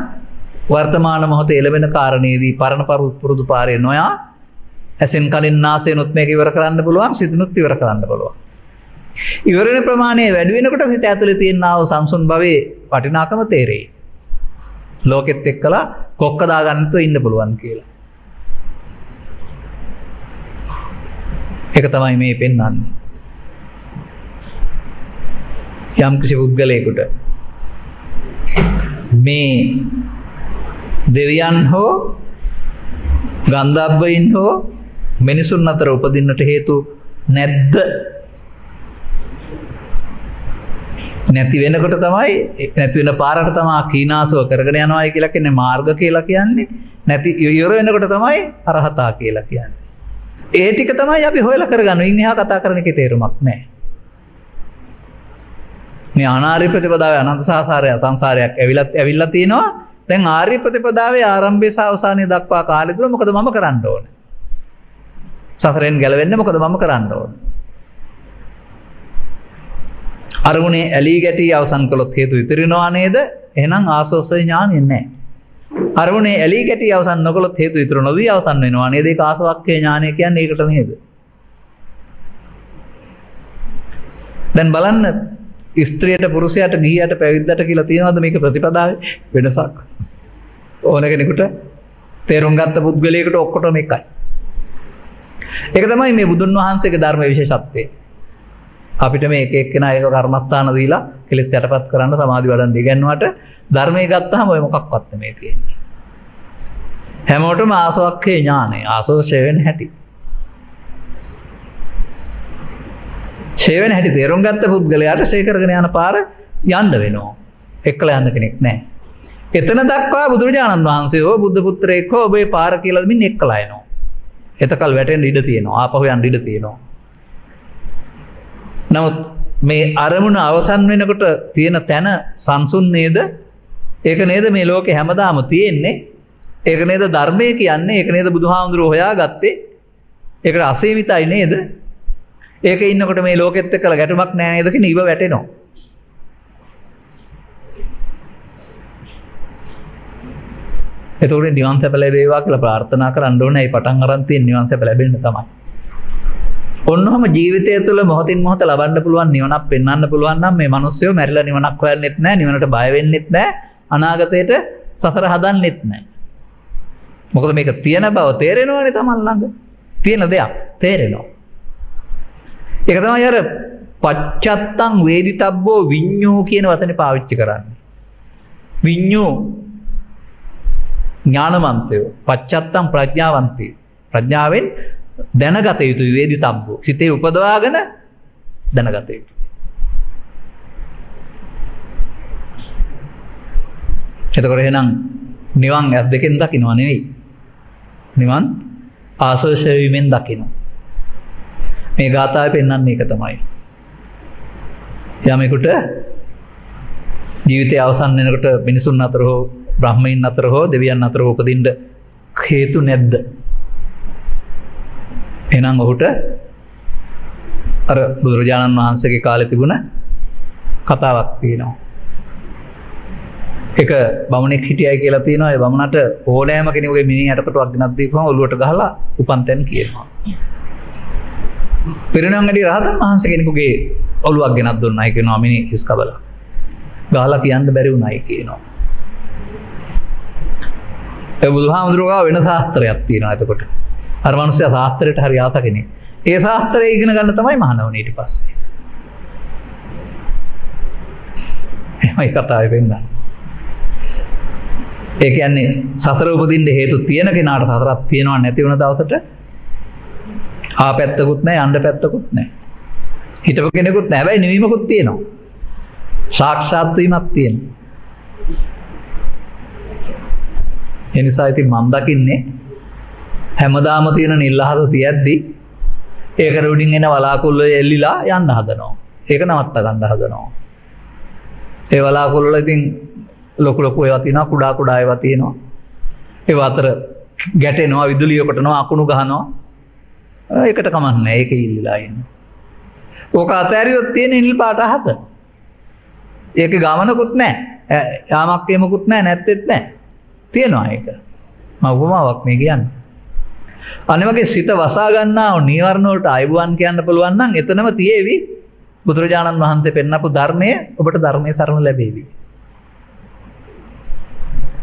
වර්තමාන මොහොතේ එළවෙන කාරණේදී පරණ පුරුදු පාරේ නොයා ඇසෙන් කලින් නාසයෙන්ුත් මේක ඉවර කරන්න පුළුවන් සිතනුත් ඉවර කරන්න පුළුවන්. ඉවර වෙන ප්‍රමාණය වැඩි වෙනකොට සිත ඇතුලේ තියෙනා වූ සංසුන් භවයේ වටිනාකම තේරෙයි. ලෝකෙත් එක්කලා කොක්ක දාගන්නතු ඉන්න පුළුවන් කියලා. එක තමයි මේ පෙන්වන්නේ. යම් කිසි පුද්ගලයෙකුට මේ දෙවියන් හෝ ගන්ධබ්බයින් හෝ මිනිසුන් අතර උපදින්නට හේතු නැද්ද නැති වෙනකොට තමයි නැති වෙන පාරට තමා කීනාසව කරගෙන යනවායි කියලා කියන්නේ මාර්ග කියලා කියන්නේ නැති ඉවර වෙනකොට තමයි අරහතා කියලා කියන්නේ. ඒ ටික තමයි අපි හොයලා කරගන්න. ඉන් එහා කතා කරන එකේ තේරුමක් නැහැ. මේ අනාර්ය ප්‍රතිපදාවේ අනන්ත සාසාරය සංසාරයක් ඇවිලත් ඇවිල්ලා තිනවා. දැන් ආර්ය ප්‍රතිපදාවේ ආරම්භය සහ අවසානය දක්වා කාලය තුල මොකද මම කරන්න ඕනේ? සසරෙන් ගැලවෙන්න මොකද මම කරන්න ඕනේ? අරමුණේ ඇලී ගැටී අවසන් කළොත් හේතු ඉතිරෙනවා නේද? එහෙනම් ආසෝස ඥානෙ නැහැ. අරමුණේ ඇලී ගැටී අවසන් නොකළොත් හේතු ඉතුරු නොවි අවසන් වෙනවා නේද? ඒක ආසවක්ඛේ ඥානය කියන්නේ ඒකට නේද? දැන් බලන්න ස්ත්‍රියට පුරුෂයාට ගිහියට පැවිද්දට කියලා තියෙනවද මේක ප්‍රතිපදාවේ වෙනසක්? ඕන කෙනෙකුට තේරුම් ගත්ත පුද්ගලයෙකුට ඔක්කොටම එකයි. ඒක තමයි මේ බුදුන් වහන්සේගේ ධර්ම විශේෂත්වය. අපිට මේ එක එක්කෙනා ඒක කර්මස්ථාන දීලා කෙලෙස් යටපත් කරන්න සමාධි වඩන්න ඉගෙනුවට ධර්මයේ ගත්තාම ඔය මොකක්වත් නෙමෙයි තියෙන්නේ. හැමෝටම ආසවක්ඛේ ඥානය ආසෝෂය වෙන හැටි. ෂේවෙන හැටි තේරුම් ගත්ත පුද්ගලයාට ෂේ කරගෙන යන පාර යන්න වෙනවා. එක්කලා යන්න කෙනෙක් නැහැ. එතන දක්වා බුදුරජාණන් වහන්සේ හෝ බුද්ධ පුත්‍රයෙක් හෝ ඔබේ පාර කියලා දෙමින් එක්කලා එනවා. එතකල් වැටෙන්න ඉඩ තියෙනවා. ආපහු යන්න ඉඩ තියෙනවා. නමුත් මේ අරමුණ අවසන් වෙනකොට තියෙන තැන සංසුන් නේද? ඒක නේද මේ ලෝකේ හැමදාම තියෙන්නේ? ඒක නේද ධර්මය කියන්නේ? ඒක නේද බුදුහාමුදුරුවෝ හොයාගත්තේ? ඒකට අසීමිතයි නේද? ඒක ඉන්නකොට මේ ලෝකෙත් එක්කලා ගැටුමක් නෑ නේද කියන ඉව වැටෙනවා. එතකොට නිවන් සැප ලැබේවා කියලා ප්‍රාර්ථනා කරන්න ඕනේ. ඒ පටන් අරන් තියෙන නිවන් සැප ලැබෙන්න තමයි. ඔන්නෝම ජීවිතය තුළ මොහොතින් මොහොත ලබන්න පුළුවන් නිවනක් පෙන්වන්න පුළුවන් නම් මේ මිනිස්සුયો මැරිලා නිවනක් හොයන්නෙත් නැහැ, නිවනට බය වෙන්නෙත් නැහැ, අනාගතයට සසර හදන්නෙත් නැහැ. මොකද මේක තියෙන බව තේරෙනවනේ තමන් ළඟ. තියෙන දෙයක් තේරෙනවා. ඒක තමයි අර පච්චත්තං වේදිතබ්බෝ විඤ්ඤෝ කියන වචනේ පාවිච්චි කරන්නේ. විඤ්ඤෝ ඥානවන්තයෝ පච්චත්තම් ප්‍රඥාවන්තයෝ. ප්‍රඥාවෙන් දැනගත යුතුයි වේදිතබ්බෝ. සිතේ උපදවාගෙන දැනගත යුතුයි. එතකොට එහෙනම් නිවන් ඇස් දෙකෙන් දකින්නවා නෙවෙයි. නිවන් ආසෝෂය වීමෙන් දකිනවා. මේ ගාථාවේ පෙන්වන්නේ ඒක තමයි යමෙකුට ජීවිතය අවසන් වෙනකොට මිනිසුන් අතර හෝ බ්‍රහ්මයින් අතර හෝ දෙවියන් අතර උපදින්න හේතු නැද්ද? එහෙනම් ඔහුට අර බුදුරජාණන් වහන්සේගේ කාලේ තිබුණ කතාවක් තියෙනවා. එක බමුණෙක් හිටියයි කියලා තියෙනවා. ඒ බමුණට ඕනෑම කෙනෙකුගේ මිනි යටපටුවක් ගෙනත් දීපුවම ඔලුවට ගහලා උපන් තැන් කියනවා. පිරිනම්ගඩි රහතන් වහන්සේ කෙනෙකුගේ ඔලුවක් ගෙනත් දුන්නයි කියනවා මිනි හිස් කබලා. ගහලා කියන්න බැරි වුණයි කියනවා. බුදුහාමුදුරුවෝ වෙන ශාස්ත්‍රයක් තියෙනවා එතකොට. අර මනුස්සයා ශාස්ත්‍රයට හරි ආස කෙනෙක්. ඒ ශාස්ත්‍රය ඉගෙන ගන්න තමයි මහාන වුනේ ඊට පස්සේ. එහෙමයි කතාවේ වෙන්නේ. ඒ කියන්නේ සසර උපදින්න හේතු තියෙන කෙනාට සසරක් තියෙනවා නැති වුණ දවසට ආ පැත්තකුත් නැහැ යන්න පැත්තකුත් නැහැ. හිතපු කෙනෙකුත් නැහැ. හැබැයි නිවීමකුත් තියෙනවා. සාක්ෂාත් වීමක් තියෙනවා. එනිසා ඉතින් මම දකින්නේ හැමදාම තියෙන නිල් අහස තියද්දි ඒකට උඩින් එන වලාකුළු එල්ලිලා යන්න හදනවා. ඒක නවත්ත ගන්න හදනවා. ඒ වලාකුළු වල ඉතින් ලොකු ලොකු ඒවා තියෙනවා කුඩා කුඩා ඒවා තියෙනවා. ඒවා අතර ගැටෙනවා විදුලිය කොටනවා අකුණු ගහනවා. ඒකට කමක් නැහැ. ඒක ඉල්ලලා ඉන්නවා. ඕක අතෑරියොත් තියෙන නිල් පාට අහත. ඒක ගමනකුත් නැහැ. යාමක් එමකුත් නැහැ නැත්තේත් නැහැ. තියෙනවා ඒක. මම උපමාවක් මේ කියන්නේ. අනිත් වගේ සිත වසා ගන්නා වූ නීවරණ වලට අයබුවන් කියන්න පුළුවන් නම් එතනම තියේවි බුදුරජාණන් වහන්සේ පෙන්නපු ධර්මය ඔබට ධර්මයේ සරණ ලැබේවි.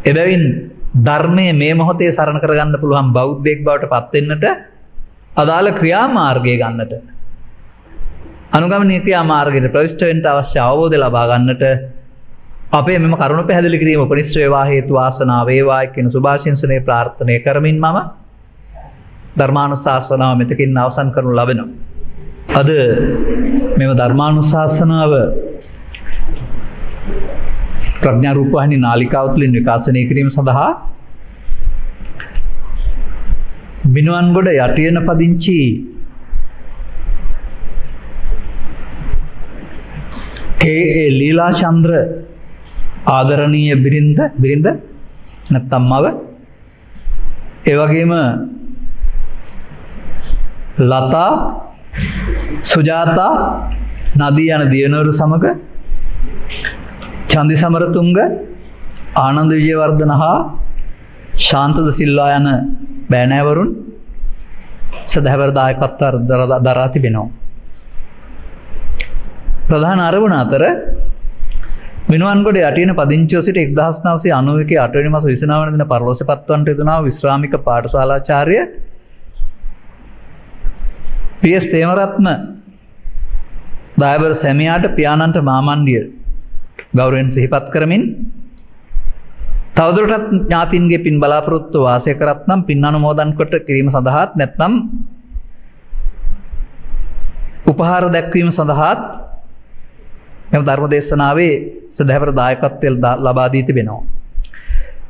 එබැවින් ධර්මයේ මේ මොහොතේ සරණ කරගන්න පුළුවන් බෞද්ධයෙක් බවට පත් වෙන්නට අදාළ ක්‍රියාමාර්ගය ගන්නට අනුගමනීය ක්‍රියාමාර්ගයට ප්‍රවිෂ්ඨ වෙන්න අවශ්‍ය අවබෝධය ලබා ගන්නට අපේ මෙම කරුණු පැහැදිලි කිරීම උපනිශ්‍ර වේවා හේතු වාසනාව වේවා කියන සුභාශිංසනයේ ප්‍රාර්ථනා කරමින් මම ධර්මානුශාසනාව මෙතකින් අවසන් කරනු ලබනවා. අද මෙම ධර්මානුශාසනාව ප්‍රඥා රූපවාහිනී නාලිකාව තුළින් විකාශනය කිරීම සඳහා මිනුවන්ගොඩ යටියන පදිංචි. කේ. ලීලා චන්ද්‍ර ආදරණීය බිරිඳ බිරිඳ නැත්තම් මව. ඒ වගේම ලතා සුජාතා නදී යන දියනවරු සමග චන්දි සමරතුංග ආනන්ද විජයවර්ධන හා ශාන්තද සිල්වා යන බෑනෑවරුන් සදහැවරදායකත්වර දරා තිබෙනවා. ප්‍රධාන අරවුණ අතර මිනුවන්කොට යටන පදිංචෝ සිට එක්දහස් නවසේ අනුවක අටවනි මස විසනාවන දින පරලෝස පත්වන්ට යුතුනාව විශ්‍රාමික පාටශාලාචාරය පියස් පේමරත්න දායබර සැමියාට පියාණන්ට මාමන්ඩිය ගෞරයෙන් සිහිපත් කරමින් තවදුරටත් ඥාතින්ගේ පින් බලාපොරොත්තු වාසය කරත්නම් පින් අනුමෝදන් කොට කිරීම සඳහාත් නැත්නම් උපහාර දැක්වීම සඳහාත් එම ධර්ම දේශනාවේ සදහැවර දායකත්වය ලබාදී තිබෙනවා.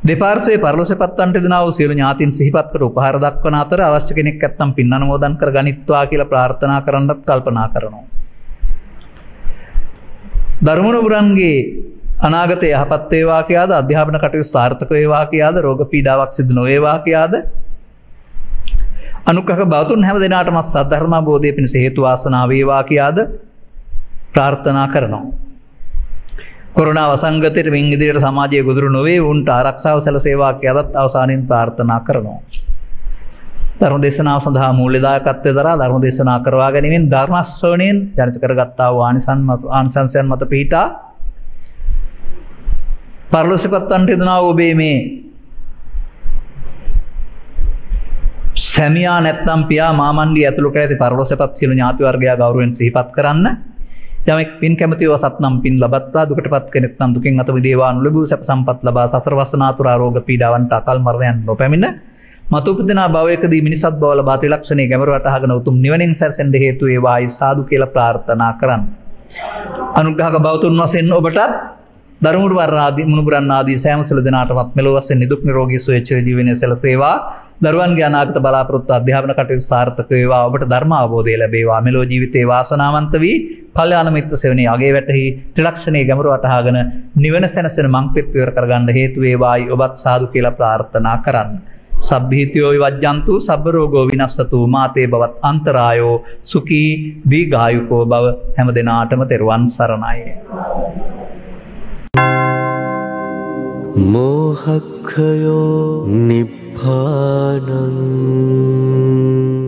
දෙපාර්සේ පරලොස පත්තන්ට දෙනාව සියලු ඥාතින් සිහිපත් කර උපහාර දක්වන අතර අවශ්‍ය කෙනෙක් ඇත්තම් පින් අනුමෝදන් කර ගනිත්වා කියලා ප්‍රාර්ථනා කරන්නත් කල්පනා කරනවා. ධර්මනුබුරන්ගේ අනාගත යහපත් වේවා කියාද? අධ්‍යාපන කටයුතු සාර්ථක වේවා කියාද? රෝග පීඩාවක් සිදු නොවේවා කියාද? අනුකහ බෞතුන් හැම දෙනාටම සද්ධර්ම බෝධය පිණිස හේතු වාසනා වේවා කියාද? ප්‍රාර්ථනා කරනවා. කොරුණා වසංගතයට මින් ඉදිරියට සමාජයේ ගොදුරු නොවේ. උන්ට ආරක්ෂාව සැලසේවා කියලත් අවසානයෙන් ප්‍රාර්ථනා කරනවා. ධර්ම දේශනාව සඳහා මූල්‍යදායකත්වය දරා ධර්ම දේශනා කරවා ගැනීමෙන් ධර්මශ්‍රවණයෙන් ජනිත කරගත්තා වූ ආනිසං ආනිසංසයන් මත පිහිටා පරලොසිපත්තන්ට යදනා ඔබේ මේ සැමියා නැත්නම් පියා මාමන්ඩිය ඇතුළු ඇති පරලොසපත් සියලු ඥාතිවර්ගයා ගෞරවයෙන් සිහිපත් කරන්න යමෙක් පින් කැමතිව සත්නම් පින් ලබත්තා දුකට පත් කෙනෙක් නම් දුකින් අත මිදේවා නොලැබූ සැප සම්පත් ලබා සසර වසනාතුරා රෝග පීඩාවන්ට අකල් මරණයන් නොපැමිණ මතුපදිනා භවයකදී මිනිසත් බව ලබා ත්‍රිලක්ෂණයේ ගැඹුරු වටහාගෙන උතුම් නිවනින් සැරසෙන්න හේතු වේවායි සාදු කියලා ප්‍රාර්ථනා කරන්න. අනුග්‍රහක බෞතුන් වශයෙන් ඔබටත් දරුමුරු වර්ණාදී මුණුබුරන් ආදී සෑම සුළු දෙනාටමත් මෙලොව වශයෙන් නිදුක් නිරෝගී සුවය චිර ජීවනයේ සැලසේවා. දරුවන්ගේ අනාගත බලාපොරොත්තු අධ්‍යාපන කටයුතු සාර්ථක වේවා. ඔබට ධර්ම අවබෝධය ලැබේවා. මෙලොව ජීවිතේ වාසනාවන්ත වී කල්යාණ මිත්‍ර සෙවණේ අගේ වැටහි ත්‍රිලක්ෂණයේ ගැඹුරු වටහාගෙන නිවන සැනසෙන මංපෙත් විවර කරගන්න හේතු වේවායි ඔබත් සාදු කියලා ප්‍රාර්ථනා කරන්න. සබ්භීතියෝ විවජ්ජන්තු සබ්බ රෝගෝ විනස්සතු මාතේ බවත් අන්තරායෝ සුඛී දීඝායුකෝ බව හැම දිනාටම තෙරුවන් සරණයි. मोहक्षयो निभानम्